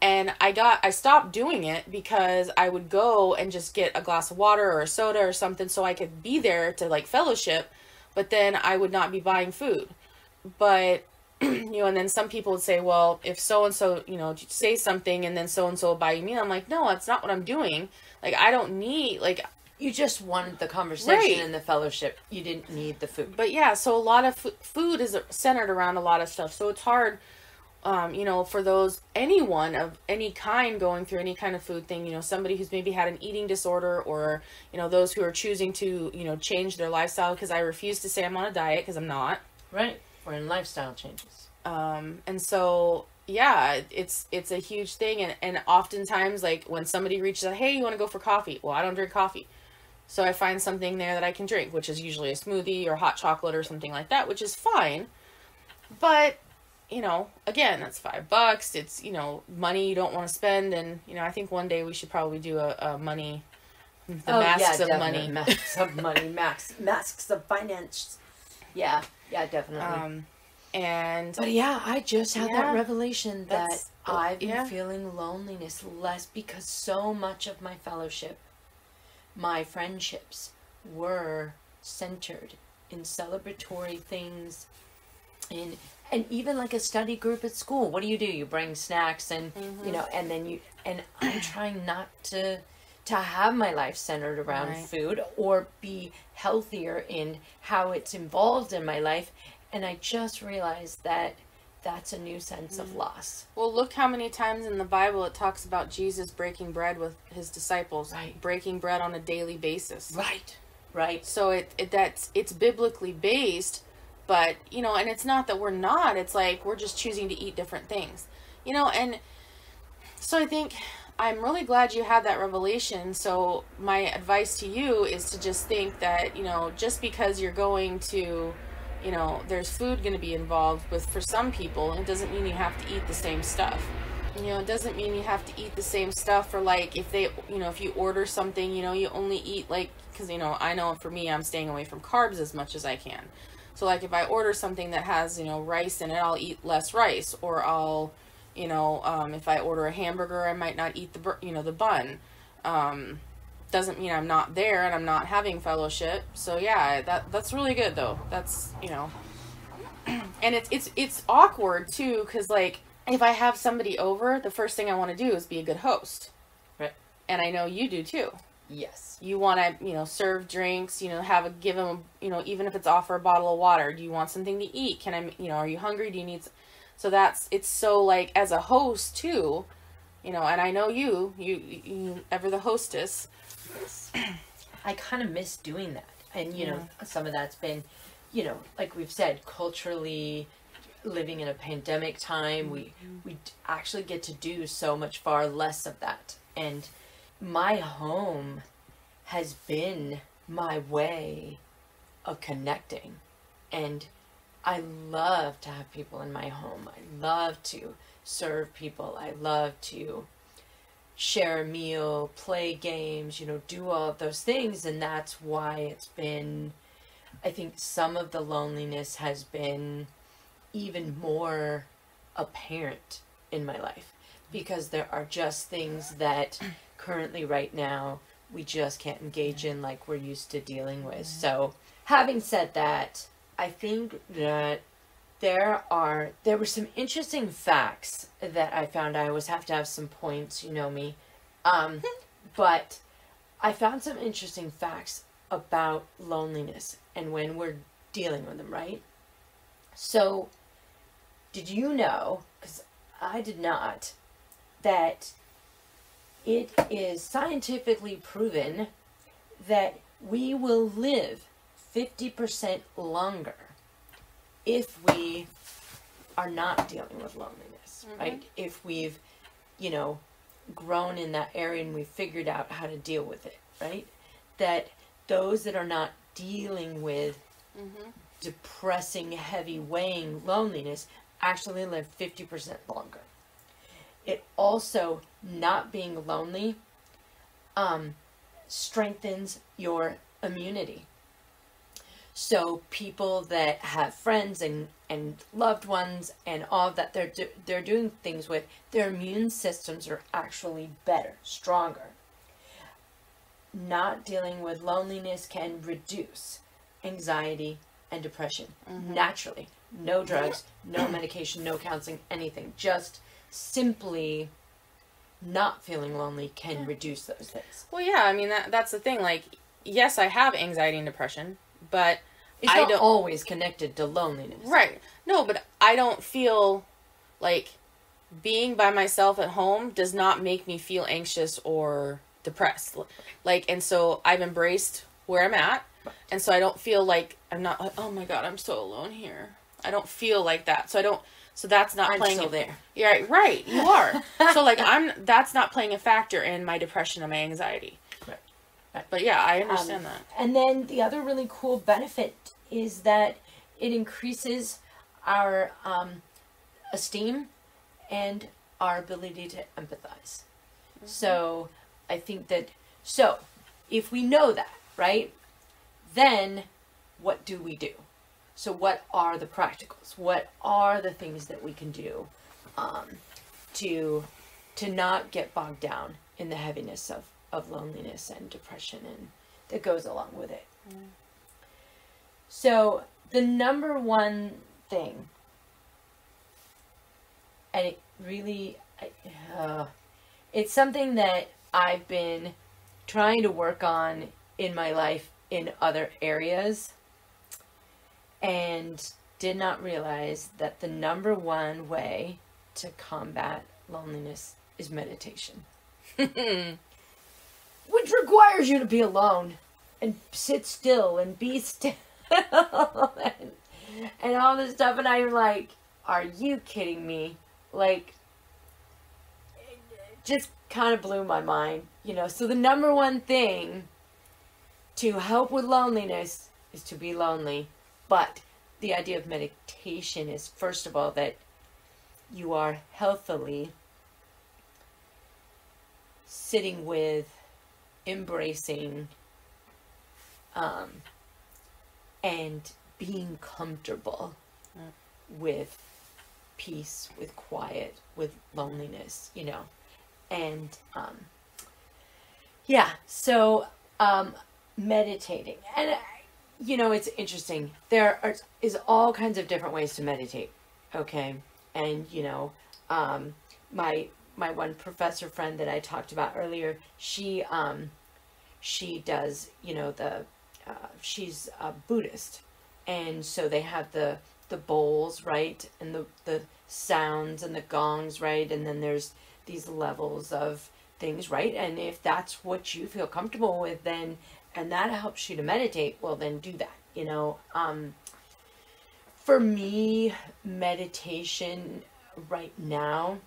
and i got i stopped doing it because i would go and just get a glass of water or a soda or something so i could be there to like fellowship but then i would not be buying food but you know and then some people would say well if so and so you know say something and then so and so will buy you meal i'm like no that's not what i'm doing like i don't need like You just wanted the conversation Right. and the fellowship. You didn't need the food. but yeah so a lot of f- food is centered around a lot of stuff so it's hard um, you know for those anyone of any kind going through any kind of food thing you know somebody who's maybe had an eating disorder or you know those who are choosing to you know change their lifestyle because i refuse to say i'm on a diet because i'm not Right. We're in lifestyle changes. um and so yeah it's it's a huge thing and and oftentimes like when somebody reaches out hey you want to go for coffee well i don't drink coffee so i find something there that i can drink which is usually a smoothie or hot chocolate or something like that which is fine but you know again that's five bucks it's you know money you don't want to spend and you know i think one day we should probably do a, a money the masks of money Masks of money. Masks. Masks of finance. Yeah. Yeah, definitely. um and But yeah, I just had Yeah. that revelation that I've been yeah. feeling loneliness less because so much of my fellowship, my friendships, were centered in celebratory things, in and even like a study group at school. What do you do? You bring snacks and Mm-hmm. you know, and then you and I'm trying not to to have my life centered around Right. food or be healthier in how it's involved in my life and I just realized that that's a new sense Mm. of loss. Well, look how many times in the Bible it talks about Jesus breaking bread with his disciples, Right. breaking bread on a daily basis. Right. Right. So it, it that's it's biblically based, but you know, and it's not that we're not. It's like we're just choosing to eat different things, you know. And so I think I'm really glad you had that revelation. So my advice to you is to just think that you know, just because you're going to you know, there's food going to be involved with for some people. It doesn't mean you have to eat the same stuff. You know, it doesn't mean you have to eat the same stuff for like if they, you know, if you order something, you know, you only eat like because you know, I know for me, I'm staying away from carbs as much as I can. So like if I order something that has you know rice in it, I'll eat less rice, or I'll, you know, um, if I order a hamburger, I might not eat the you know the bun. Um, doesn't mean I'm not there and I'm not having fellowship. So yeah, that that's really good though. That's you know, and it's it's it's awkward too because like if I have somebody over, the first thing I want to do is be a good host. Right. And I know you do too. Yes. You want to you know serve drinks. You know have a give them you know even if it's offer a bottle of water. Do you want something to eat? Can I you know are you hungry? Do you need? So that's it's so like as a host too, you know. And I know you you you ever the hostess. I kind of miss doing that. And, you know, some of that's been, you know, like we've said, culturally living in a pandemic time, we mm-hmm. we actually get to do so much far less of that. And my home has been my way of connecting. And I love to have people in my home. I love to serve people. I love to share a meal, play games, you know, do all of those things. And that's why it's been, I think some of the loneliness has been even more apparent in my life because there are just things that currently, right now, we just can't engage in like we're used to dealing with. So, having said that, I think that there are there were some interesting facts that I found. I always have to have some points, you know me. Um, but I found some interesting facts about loneliness and when we're dealing with them, right? So, did you know, because I did not, that it is scientifically proven that we will live 50% longer if we are not dealing with loneliness, Mhm. right? If we've, you know, grown in that area and we've figured out how to deal with it, right? That those that are not dealing with Mm-hmm. depressing, heavy, weighing loneliness actually live 50% longer. It also, not being lonely, um, strengthens your immunity. So people that have friends and, and loved ones and all that they're do, they're doing things with, their immune systems are actually better, stronger. Not dealing with loneliness can reduce anxiety and depression naturally. No drugs, no medication, no counseling, anything. Just simply not feeling lonely can reduce those things. Well, yeah, I mean that that's the thing. Like, yes, I have anxiety and depression, but It's I not don't- always connected to loneliness. right, no, but I don't feel like being by myself at home does not make me feel anxious or depressed. Like, and so I've embraced where I'm at, and so I don't feel like I'm not like, oh my god, I'm so alone here. I don't feel like that. So I don't. So that's not I'm playing still a- there. Yeah, right, right. You are. so like I'm. That's not playing a factor in my depression and my anxiety. Right. Right. But yeah, I understand Um, that. And then the other really cool benefit is that it increases our um, esteem and our ability to empathize. So I think that, so if we know that, right, then what do we do? So what are the practicals? What are the things that we can do um, to to not get bogged down in the heaviness of, of loneliness and depression and that goes along with it. So the number one thing, and it really, uh, it's something that I've been trying to work on in my life in other areas, and did not realize that the number one way to combat loneliness is meditation which requires you to be alone and sit still and be still and, and all this stuff. And I'm like, are you kidding me? Like, it just kind of blew my mind, you know. So, the number one thing to help with loneliness is to be lonely. But the idea of meditation is, first of all, that you are healthily sitting with embracing um, and being comfortable with peace, with quiet, with loneliness, you know. And um, yeah, so um, meditating. And, you know, it's interesting. There are, is all kinds of different ways to meditate, okay? And, you know, um, my my one professor friend that I talked about earlier, she um she does, you know, the uh, she's a Buddhist. And so they have the the bowls, right? And the the sounds and the gongs, right? And then there's these levels of things, right? And if that's what you feel comfortable with then and that helps you to meditate, well then do that, you know. Um for me, meditation right now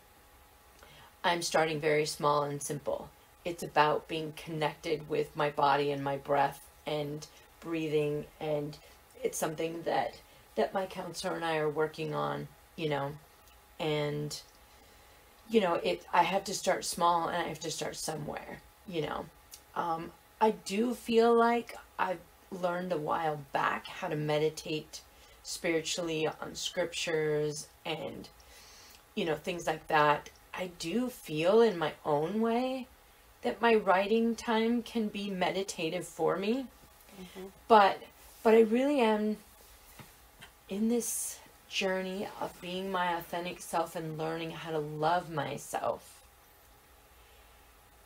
I'm starting very small and simple. It's about being connected with my body and my breath and breathing and it's something that that my counselor and I are working on, you know. And you know, it I have to start small and I have to start somewhere, you know. Um I do feel like I've learned a while back how to meditate spiritually on scriptures and you know things like that I do feel in my own way that my writing time can be meditative for me. Mm-hmm. But but I really am in this journey of being my authentic self and learning how to love myself.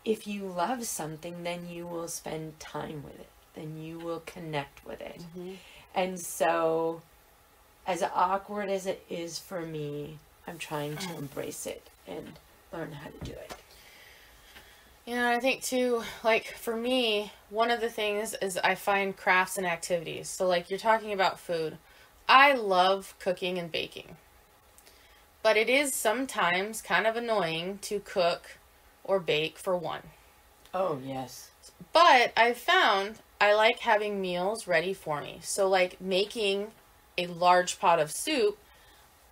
If you love something, then you will spend time with it. Then you will connect with it. Mm-hmm. And so, as awkward as it is for me, I'm trying to mm. embrace it and learn how to do it. Yeah, I think too, like for me, one of the things is I find crafts and activities. So, like you're talking about food. I love cooking and baking. But it is sometimes kind of annoying to cook or bake for one. Oh, yes. But I've found I like having meals ready for me. So, like making a large pot of soup,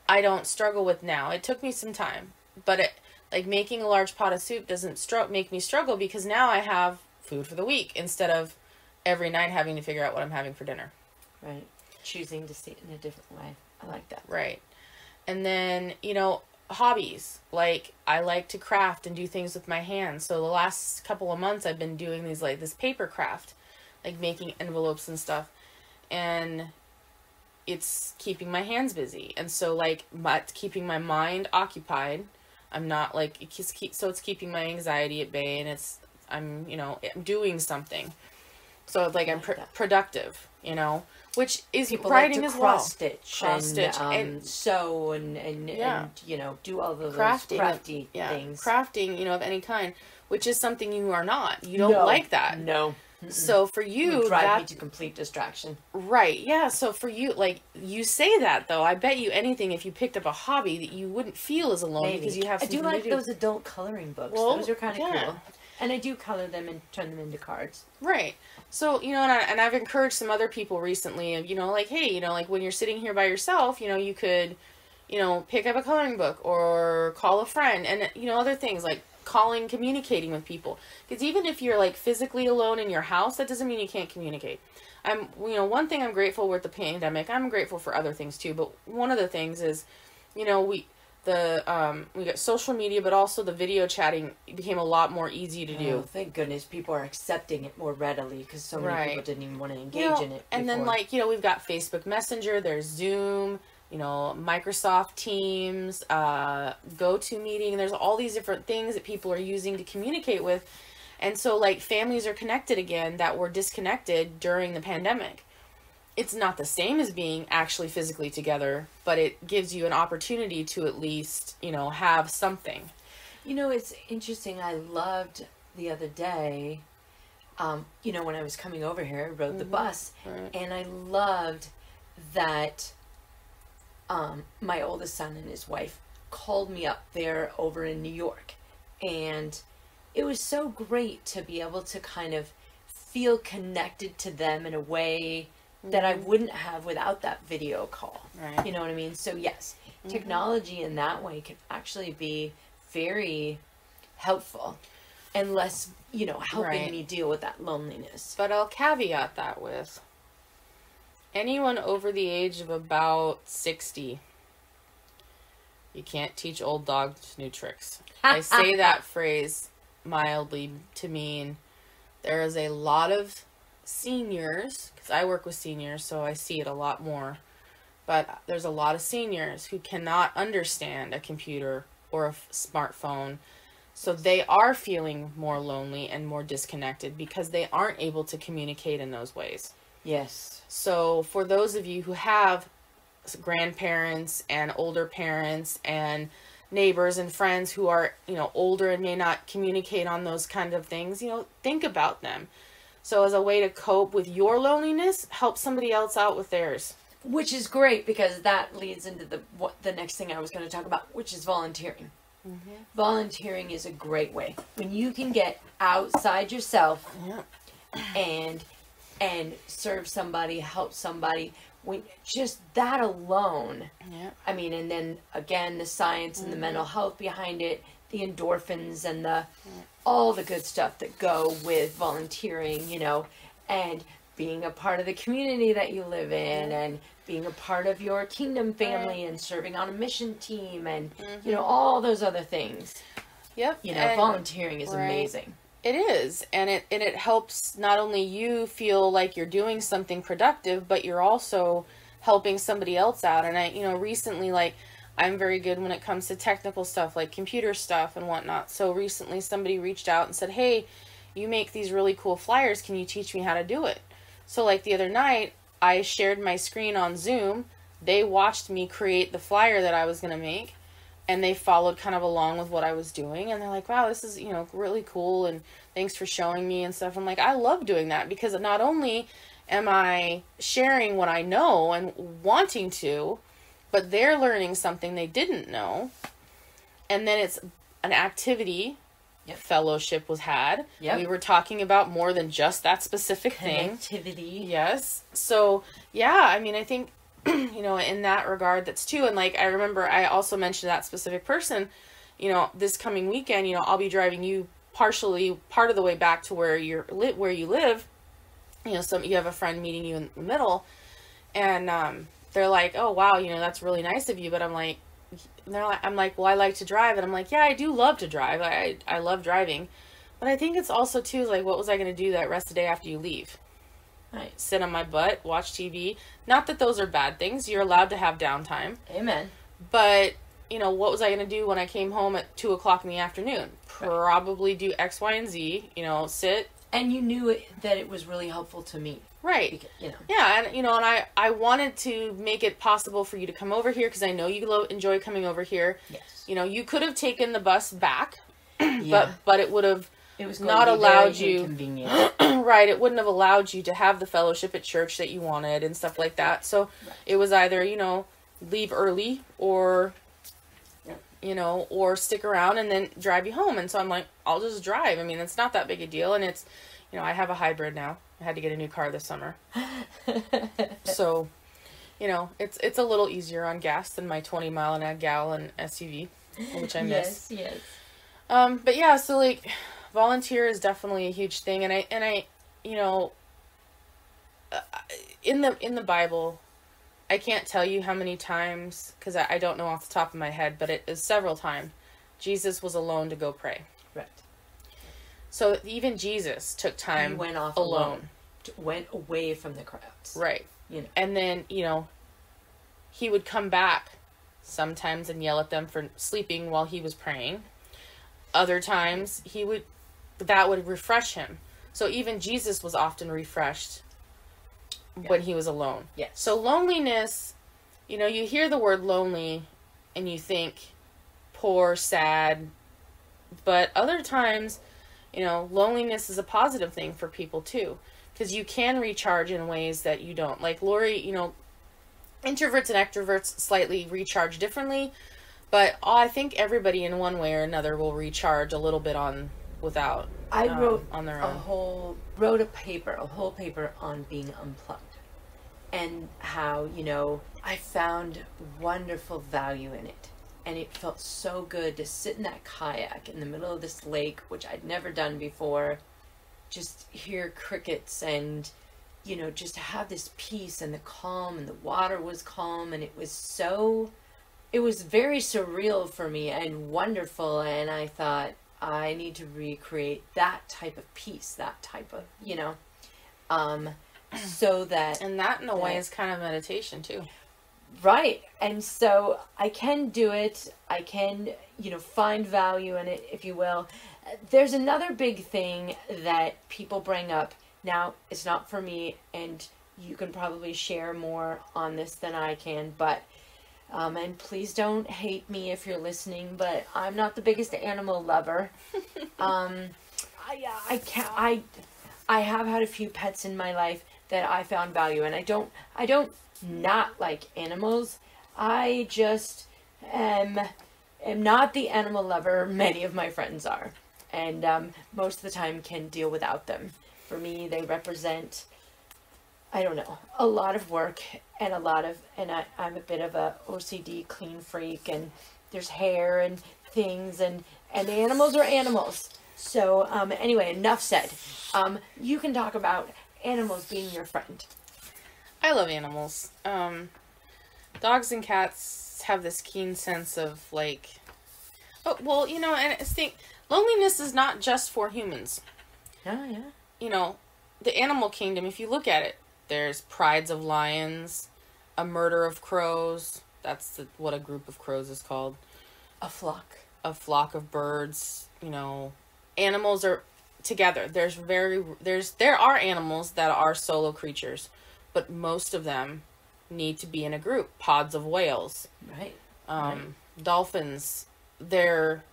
I don't struggle with now. It took me some time, but it like making a large pot of soup doesn't stro- make me struggle because now I have food for the week instead of every night having to figure out what I'm having for dinner. Right. Choosing to see it in a different way. I like that. Right. And then, you know, hobbies. Like I like to craft and do things with my hands. So the last couple of months I've been doing these like this paper craft, like making envelopes and stuff. And it's keeping my hands busy. And so like but keeping my mind occupied. I'm not like it keeps keep so it's keeping my anxiety at bay and it's I'm, you know, I'm doing something. So like I'm pr- that. productive, you know, which is People writing like to as cross well. stitch Cross and, stitch um, and- sew and and, Yeah. and you know do all of those crafting crafty yeah, things. crafting you know of any kind which is something you are not you don't No. like that No. so for you drive me to complete distraction. right yeah so for you like you say that though i bet you anything if you picked up a hobby that you wouldn't feel as alone Maybe. because you have I do like do. those adult coloring books. Well, those are kind of yeah. cool. And I do color them and turn them into cards. Right. So, you know, and, I, and I've encouraged some other people recently you know, like, hey, you know, like when you're sitting here by yourself, you know, you could, you know, pick up a coloring book or call a friend and, you know, other things like calling, communicating with people. Because even if you're like physically alone in your house, that doesn't mean you can't communicate. I'm, you know, one thing I'm grateful with the pandemic, I'm grateful for other things too, but one of the things is, you know, we, the, um, we got social media, but also the video chatting became a lot more easy to do. Oh, thank goodness people are accepting it more readily because so many Right. people didn't even want to engage You know, in it. And then like, you know, we've got Facebook Messenger, there's Zoom, you know, Microsoft Teams, uh GoToMeeting, there's all these different things that people are using to communicate with. And so like families are connected again that were disconnected during the pandemic. It's not the same as being actually physically together, but it gives you an opportunity to at least, you know, have something. You know, it's interesting. I loved the other day, um, you know, when I was coming over here, I rode the bus, Right. and I loved that um, my oldest son and his wife called me up there over in New York. And it was so great to be able to kind of feel connected to them in a way that I mm-hmm. wouldn't have without that video call. Right. You know what I mean? So, yes, mm-hmm. technology in that way can actually be very helpful and less, you know, helping Right. me deal with that loneliness. But I'll caveat that with anyone over the age of about 60, you can't teach old dogs new tricks. I say that phrase mildly to mean there is a lot of seniors, because I work with seniors, so I see it a lot more. But there's a lot of seniors who cannot understand a computer or a f- smartphone. So they are feeling more lonely and more disconnected because they aren't able to communicate in those ways. Yes. So for those of you who have grandparents and older parents and neighbors and friends who are, you know, older and may not communicate on those kind of things, you know, think about them. So as a way to cope with your loneliness, help somebody else out with theirs. Which is great because that leads into the what the next thing I was going to talk about, which is volunteering. Mm-hmm. Volunteering is a great way when you can get outside yourself Yeah. and and serve somebody, help somebody. When just that alone, Yeah. I mean, and then again the science and the mm-hmm. mental health behind it, the endorphins and the all the good stuff that go with volunteering, you know, and being a part of the community that you live in and being a part of your kingdom family and serving on a mission team and you mm-hmm. know all those other things. Yep. You know, and- volunteering is right. amazing. It is, and it and it helps not only you feel like you're doing something productive, but you're also helping somebody else out. And I, you know, recently like I'm very good when it comes to technical stuff like computer stuff and whatnot. So recently somebody reached out and said, "Hey, you make these really cool flyers. Can you teach me how to do it?" So like the other night, I shared my screen on Zoom. They watched me create the flyer that I was going to make and they followed kind of along with what I was doing and they're like, "Wow, this is, you know, really cool and thanks for showing me and stuff." I'm like, "I love doing that because not only am I sharing what I know and wanting to, but they're learning something they didn't know. And then it's an activity Yep. fellowship was had. Yep. We were talking about more than just that specific thing. Activity. Yes. So yeah, I mean I think you know, in that regard, that's too. And like, I remember I also mentioned that specific person, you know, this coming weekend, you know, I'll be driving you partially part of the way back to where you're lit, where you live. You know, some, you have a friend meeting you in the middle and, um, they're like, oh, wow, you know, that's really nice of you. But I'm like, they're like, I'm like, well, I like to drive. And I'm like, yeah, I do love to drive. I, I love driving. But I think it's also too, like, what was I going to do that rest of the day after you leave? I sit on my butt, watch TV. Not that those are bad things. You're allowed to have downtime. Amen. But you know, what was I going to do when I came home at two o'clock in the afternoon? Probably do X, Y, and Z. You know, sit. And you knew it, that it was really helpful to me. Right. Because, you know. Yeah, and you know, and I I wanted to make it possible for you to come over here because I know you lo- enjoy coming over here. Yes. You know, you could have taken the bus back, yeah. but but it would have it was not allowed you right it wouldn't have allowed you to have the fellowship at church that you wanted and stuff like that so right. it was either you know leave early or yeah. you know or stick around and then drive you home and so i'm like i'll just drive i mean it's not that big a deal and it's you know i have a hybrid now i had to get a new car this summer. So you know it's it's a little easier on gas than my 20 mile an hour gallon suv which i miss. Yes yes. Um but yeah so like volunteer is definitely a huge thing and i and i you know uh, in the in the bible i can't tell you how many times because I, I don't know off the top of my head but it is several times jesus was alone to go pray. Right so even jesus took time he went off alone, alone went away from the crowds right you know. and then you know he would come back sometimes and yell at them for sleeping while he was praying other times he would that would refresh him. So even Jesus was often refreshed yeah. when he was alone. Yes. So loneliness, you know, you hear the word lonely and you think poor, sad, but other times, you know, loneliness is a positive thing for people too because you can recharge in ways that you don't. Like Lori, you know, introverts and extroverts slightly recharge differently, but I think everybody in one way or another will recharge a little bit on without. I um, wrote on their own. a whole wrote a paper, a whole paper on being unplugged, and how you know I found wonderful value in it, and it felt so good to sit in that kayak in the middle of this lake, which I'd never done before, just hear crickets and you know just have this peace and the calm and the water was calm and it was so it was very surreal for me and wonderful and i thought I need to recreate that type of peace, that type of, you know, um, so that. And that, in a that, way, is kind of meditation, too. Right. And so I can do it. I can, you know, find value in it, if you will. There's another big thing that people bring up. Now, it's not for me, and you can probably share more on this than I can, but um, and please don't hate me if you're listening, but I'm not the biggest animal lover. um, I, I can't, I, I have had a few pets in my life that I found value and I don't, I don't not like animals. I just am, am not the animal lover many of my friends are. And um, most of the time can deal without them. For me, they represent I don't know, a lot of work and a lot of, and I, I'm a bit of a OCD clean freak and there's hair and things and, and animals are animals. So, um, anyway, enough said. Um, you can talk about animals being your friend. I love animals. Um, dogs and cats have this keen sense of like, oh, well, you know, and I think loneliness is not just for humans. Yeah, yeah. you know, the animal kingdom, if you look at it, there's prides of lions, a murder of crows. That's the, what a group of crows is called. A flock. A flock of birds. You know, animals are together. There's very there's there are animals that are solo creatures, but most of them need to be in a group. Pods of whales, Right. um, dolphins. They're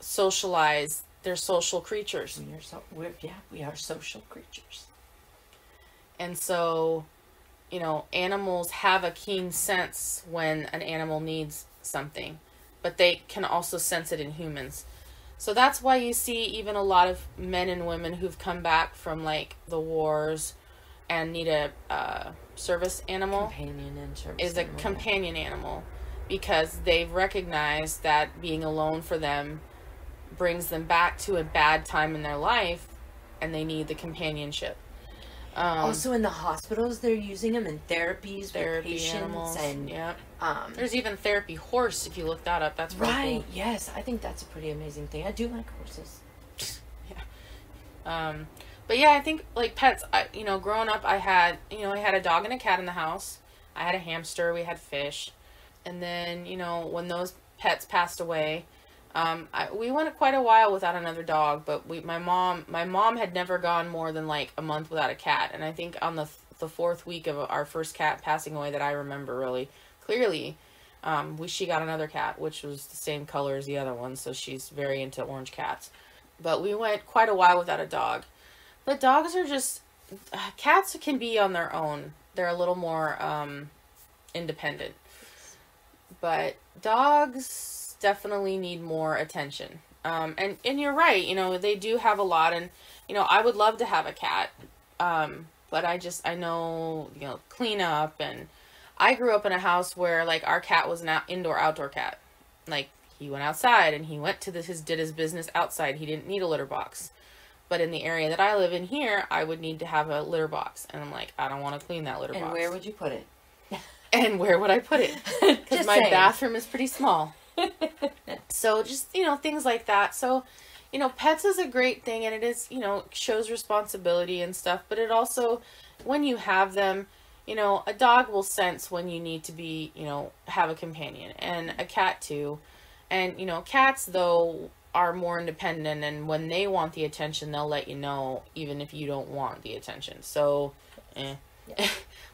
socialized. They're social creatures. We are so we're yeah, we are social creatures. And so, you know, animals have a keen sense when an animal needs something, but they can also sense it in humans. So that's why you see even a lot of men and women who've come back from like the wars and need a uh, service animal Companion and service. is a animal. companion animal because they've recognized that being alone for them brings them back to a bad time in their life and they need the companionship. Um, Also in the hospitals, they're using them in therapies therapy patients animals and yeah um. there's even therapy horse if you look that up that's Right. Yes, I think that's a pretty amazing thing. I do like horses. cool. um but yeah i think like pets I, you know growing up i had you know i had a dog and a cat in the house. I had a hamster we had fish. And then you know when those pets passed away um, I, we went quite a while without another dog but we my mom my mom had never gone more than like a month without a cat. And i think on the the fourth week of our first cat passing away that i remember really clearly um, we she got another cat which was the same color as the other one. So she's very into orange cats. But we went quite a while without a dog but dogs are just cats can be on their own. They're a little more um, independent. But dogs definitely need more attention. Um, and and you're right you know they do have a lot. And you know i would love to have a cat. Um, but i just i know you know cleanup. And i grew up in a house where like our cat was an out- indoor outdoor cat. Like he went outside and he went to the, his did his business outside. He didn't need a litter box but in the area that i live in here i would need to have a litter box. And i'm like i don't want to clean that litter And box. where would you put it? and where would i put it? Because my saying. bathroom is pretty small. So just you know things like that. So you know pets is a great thing and it is you know shows responsibility and stuff but it also when you have them you know a dog will sense when you need to be you know have a companion and a cat too. And you know cats though are more independent and when they want the attention they'll let you know even if you don't want the attention so eh.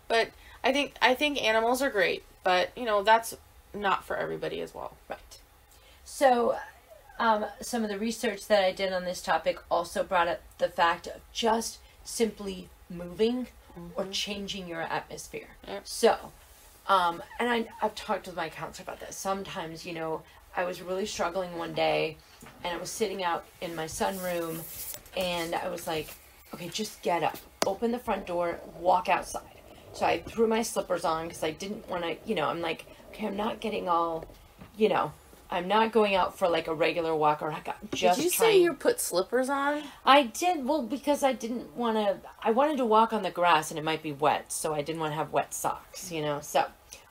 but i think i think animals are great but you know that's not for everybody as well Right. So, um, some of the research that I did on this topic also brought up the fact of just simply moving or changing your atmosphere. Yep. So, um, and I, I've talked with my counselor about this. Sometimes, you know, I was really struggling one day and I was sitting out in my sunroom and I was like, okay, just get up, open the front door, walk outside. So I threw my slippers on because I didn't want to, you know, I'm like, okay, I'm not getting all, you know, I'm not going out for like a regular walk or I got just Did you trying. say you put slippers on? I did well because I didn't want to. I wanted to walk on the grass and it might be wet, so I didn't want to have wet socks. You know, so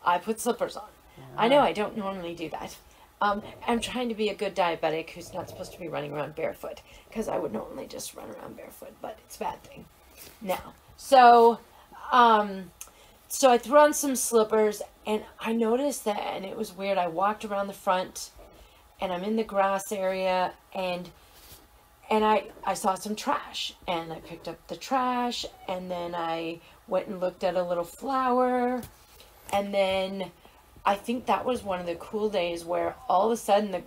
I put slippers on. I know I don't normally do that. Um, I'm trying to be a good diabetic who's not supposed to be running around barefoot because I would normally just run around barefoot, but it's a bad thing now. So, um, so I threw on some slippers and I noticed that, and it was weird. I walked around the front and I'm in the grass area and and I I saw some trash and I picked up the trash and then I went and looked at a little flower and then I think that was one of the cool days where all of a sudden the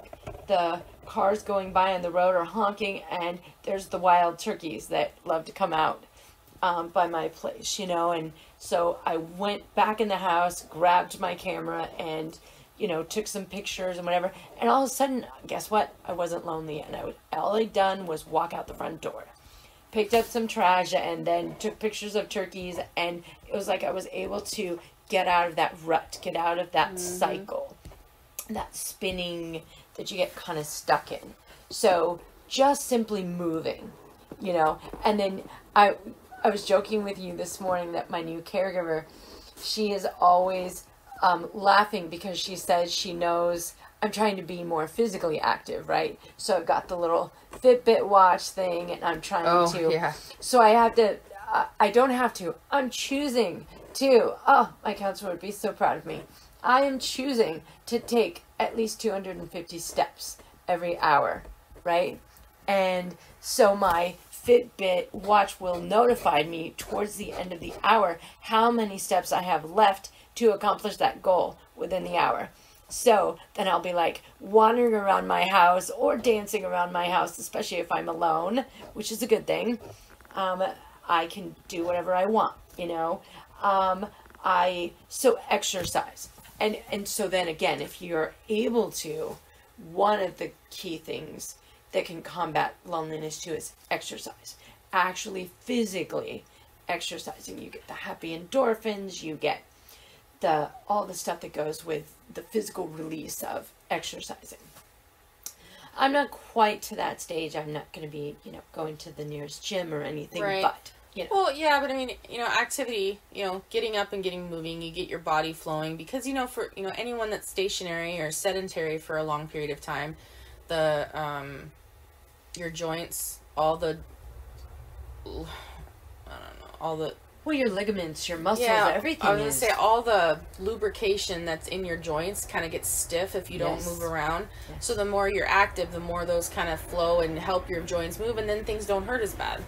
the cars going by on the road are honking and there's the wild turkeys that love to come out um, by my place, you know, and so I went back in the house, grabbed my camera, and you know took some pictures and whatever. And all of a sudden, guess what? I wasn't lonely, and I was, all I'd done was walk out the front door, picked up some trash, and then took pictures of turkeys, and it was like I was able to get out of that rut, get out of that cycle, that spinning that you get kind of stuck in. So just simply moving, you know, and then I I was joking with you this morning that my new caregiver, she is always um, laughing because she says she knows I'm trying to be more physically active, right? So I've got the little Fitbit watch thing, and I'm trying Oh, to. yeah. So I have to. Uh, I don't have to. I'm choosing to. Oh, my counselor would be so proud of me. I am choosing to take at least 250 steps every hour, right? And so my Fitbit watch will notify me towards the end of the hour how many steps I have left to accomplish that goal within the hour. So then I'll be like wandering around my house or dancing around my house, especially if I'm alone, which is a good thing. Um, I can do whatever I want, you know. Um, I so exercise, and and so then again, if you're able to, one of the key things that can combat loneliness too is exercise. Actually, physically exercising, you get the happy endorphins, you get the all the stuff that goes with the physical release of exercising. I'm not quite to that stage. I'm not going to be, you know, going to the nearest gym or anything, Right. but you know, Well, yeah, but I mean, you know, activity, you know, getting up and getting moving, you get your body flowing because you know, for you know, anyone that's stationary or sedentary for a long period of time, the um, your joints, all the, I don't know, all the well, your ligaments, your muscles, yeah, everything I was gonna is. say all the lubrication that's in your joints kind of gets stiff if you don't move around. Yes. So the more you're active, the more those kind of flow and help your joints move, and then things don't hurt as bad.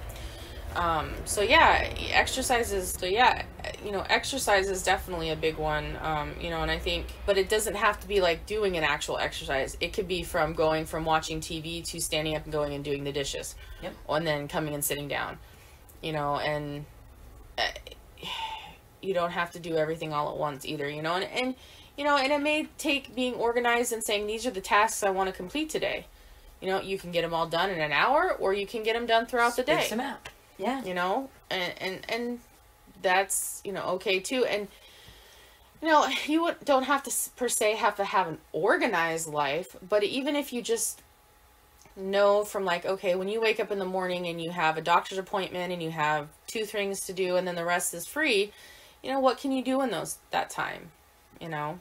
Um, so yeah, exercises. So yeah, you know, exercise is definitely a big one. Um, you know, and I think, but it doesn't have to be like doing an actual exercise. It could be from going from watching TV to standing up and going and doing the dishes, Yep. and then coming and sitting down. You know, and uh, you don't have to do everything all at once either. You know, and and you know, and it may take being organized and saying these are the tasks I want to complete today. You know, you can get them all done in an hour, or you can get them done throughout the day Space them out. Yeah. you know and and and that's you know okay too and you know you don't have to per se have to have an organized life but even if you just know from like okay when you wake up in the morning and you have a doctor's appointment and you have two things to do and then the rest is free you know what can you do in those that time you know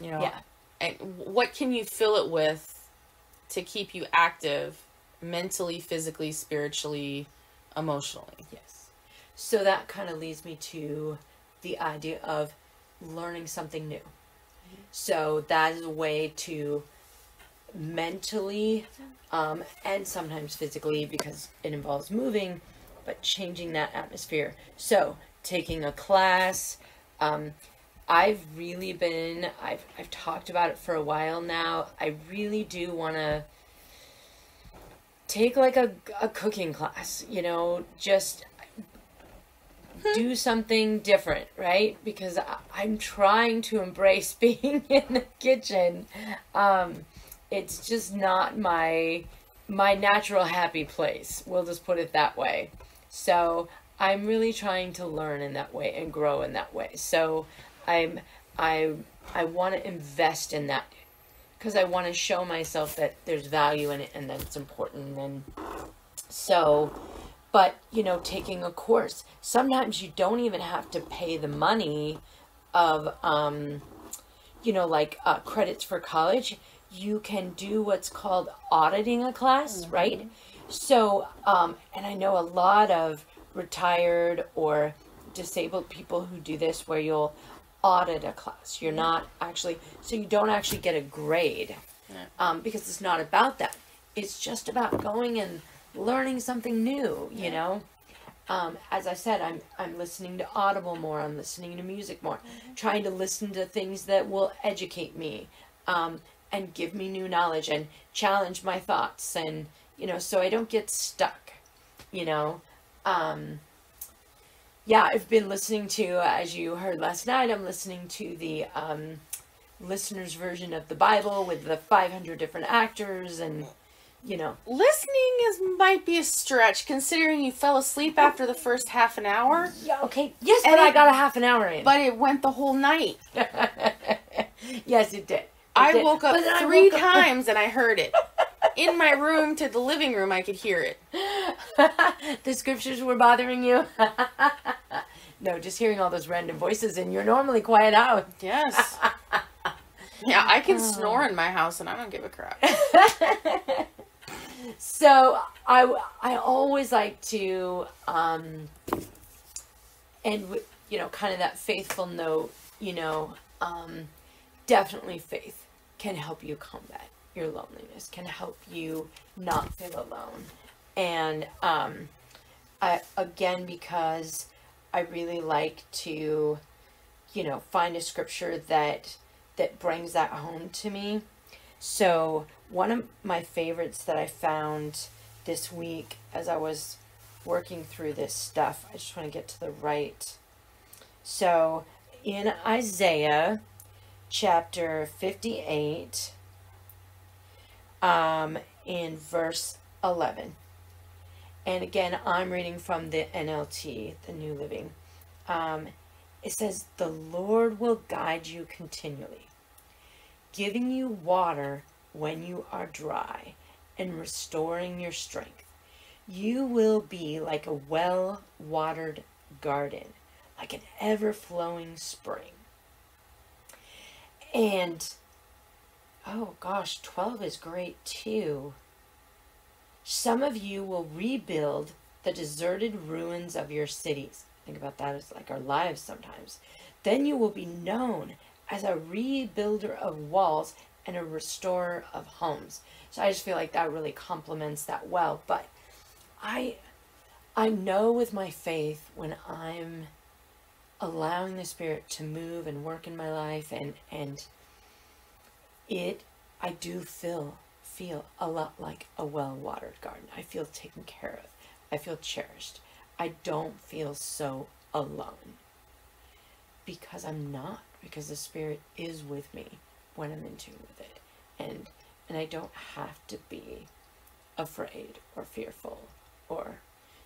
you know Yeah. and what can you fill it with to keep you active mentally physically spiritually emotionally Yes. So that kind of leads me to the idea of learning something new. So that is a way to mentally um, and sometimes physically because it involves moving, but changing that atmosphere. So taking a class. Um, I've really been, I've, I've talked about it for a while now. I really do want to take like a, a cooking class, you know, just do something different, right? Because I, I'm trying to embrace being in the kitchen. Um, it's just not my my natural happy place. We'll just put it that way. So I'm really trying to learn in that way and grow in that way. So I'm I I want to invest in that because I want to show myself that there's value in it and that it's important and so but you know taking a course. Sometimes you don't even have to pay the money of um you know like uh, credits for college. You can do what's called auditing a class right? So um and i know a lot of retired or disabled people who do this where you'll audit a class. You're not actually so you don't actually get a grade. Um, because it's not about that. It's just about going and learning something new you know? Um, as I said, I'm I'm listening to Audible more. I'm listening to music more, trying to listen to things that will educate me, um, and give me new knowledge and challenge my thoughts, and you know, so I don't get stuck. You know, um, yeah, I've been listening to, as you heard last night, I'm listening to the um, listener's version of the Bible with the 500 different actors, and you know, listening is might be a stretch considering you fell asleep after the first half an hour yeah, okay, yes, And but I got a half an hour in. but it went the whole night yes, it did. It i did. woke up three woke up- times and i heard it in my room to the living room i could hear it the scriptures were bothering you. No, just hearing all those random voices, and you're normally quiet out. yes Yeah, I can Oh. snore in my house and I don't give a crap. so I, I always like to um, end with you know kind of that faithful note you know um, definitely faith can help you combat your loneliness can help you not feel alone and um, I, again because i really like to you know find a scripture that that brings that home to me. So one of my favorites that i found this week as i was working through this stuff i just want to get to the right. So in isaiah chapter 58 um, in verse 11 and again i'm reading from the nlt the new living. Um, it says the lord will guide you continually giving you water when you are dry and restoring your strength. You will be like a well watered garden like an ever flowing spring. And oh gosh 12 is great too some of you will rebuild the deserted ruins of your cities. Think about that as like our lives sometimes. Then you will be known as a rebuilder of walls and a restorer of homes. So I just feel like that really complements that well. But I I know with my faith when I'm allowing the spirit to move and work in my life and and it I do feel feel a lot like a well-watered garden. I feel taken care of. I feel cherished. I don't feel so alone. Because I'm not. Because the Spirit is with me when I'm in tune with it. And and I don't have to be afraid or fearful or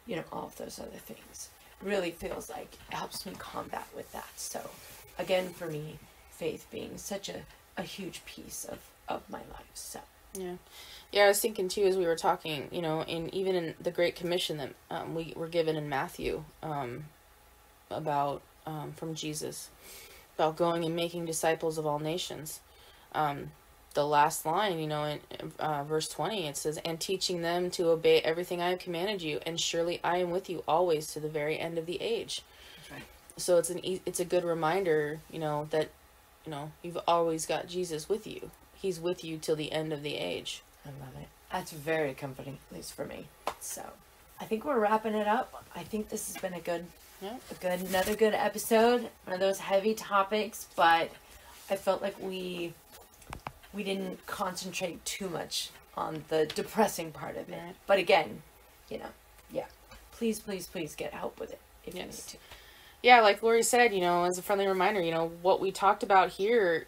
you know, all of those other things. Really feels like it helps me combat with that. So again for me, faith being such a, a huge piece of, of my life. So Yeah, yeah. I was thinking too as we were talking. You know, in even in the Great Commission that um, we were given in Matthew um, about um, from Jesus about going and making disciples of all nations. Um, the last line, you know, in uh, verse twenty, it says, "And teaching them to obey everything I have commanded you, and surely I am with you always to the very end of the age." Right. So it's an e- it's a good reminder, you know, that you know you've always got Jesus with you. He's with you till the end of the age. I love it. That's very comforting, at least for me. So I think we're wrapping it up. I think this has been a good Yeah. a good another good episode. One of those heavy topics, but I felt like we we didn't concentrate too much on the depressing part of it. Right. But again, you know, yeah. Please, please, please get help with it if Yes. you need to. yeah, like Lori said, you know, as a friendly reminder, you know, what we talked about here,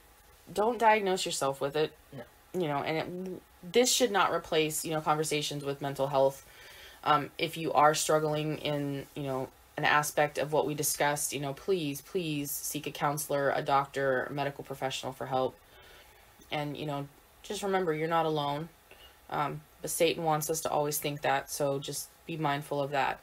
don't diagnose yourself with it. No. You know, and it, this should not replace, you know, conversations with mental health. Um, if you are struggling in, you know, an aspect of what we discussed, you know, please, please seek a counselor, a doctor, a medical professional for help. And, you know, just remember you're not alone. Um, but Satan wants us to always think that, so just be mindful of that.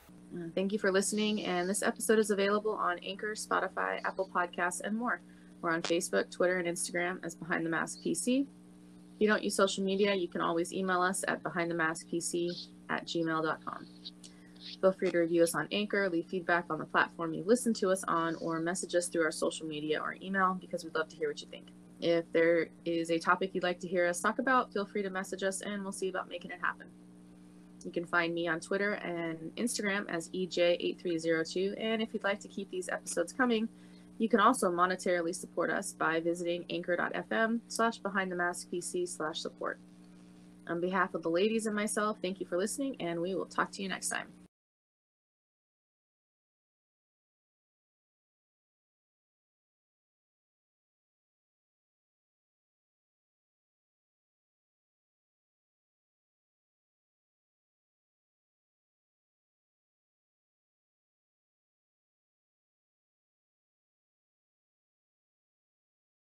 Thank you for listening, and this episode is available on Anchor, Spotify, Apple Podcasts, and more. We're on Facebook, Twitter, and Instagram as Behind the Mask PC. If you don't use social media, you can always email us at behindthemaskpc at gmail.com. Feel free to review us on Anchor, leave feedback on the platform you listen to us on, or message us through our social media or email because we'd love to hear what you think. If there is a topic you'd like to hear us talk about, feel free to message us and we'll see about making it happen. You can find me on Twitter and Instagram as E EJ8302. And if you'd like to keep these episodes coming, you can also monetarily support us by visiting anchor.fm slash behind the mask PC slash support. On behalf of the ladies and myself, thank you for listening, and we will talk to you next time.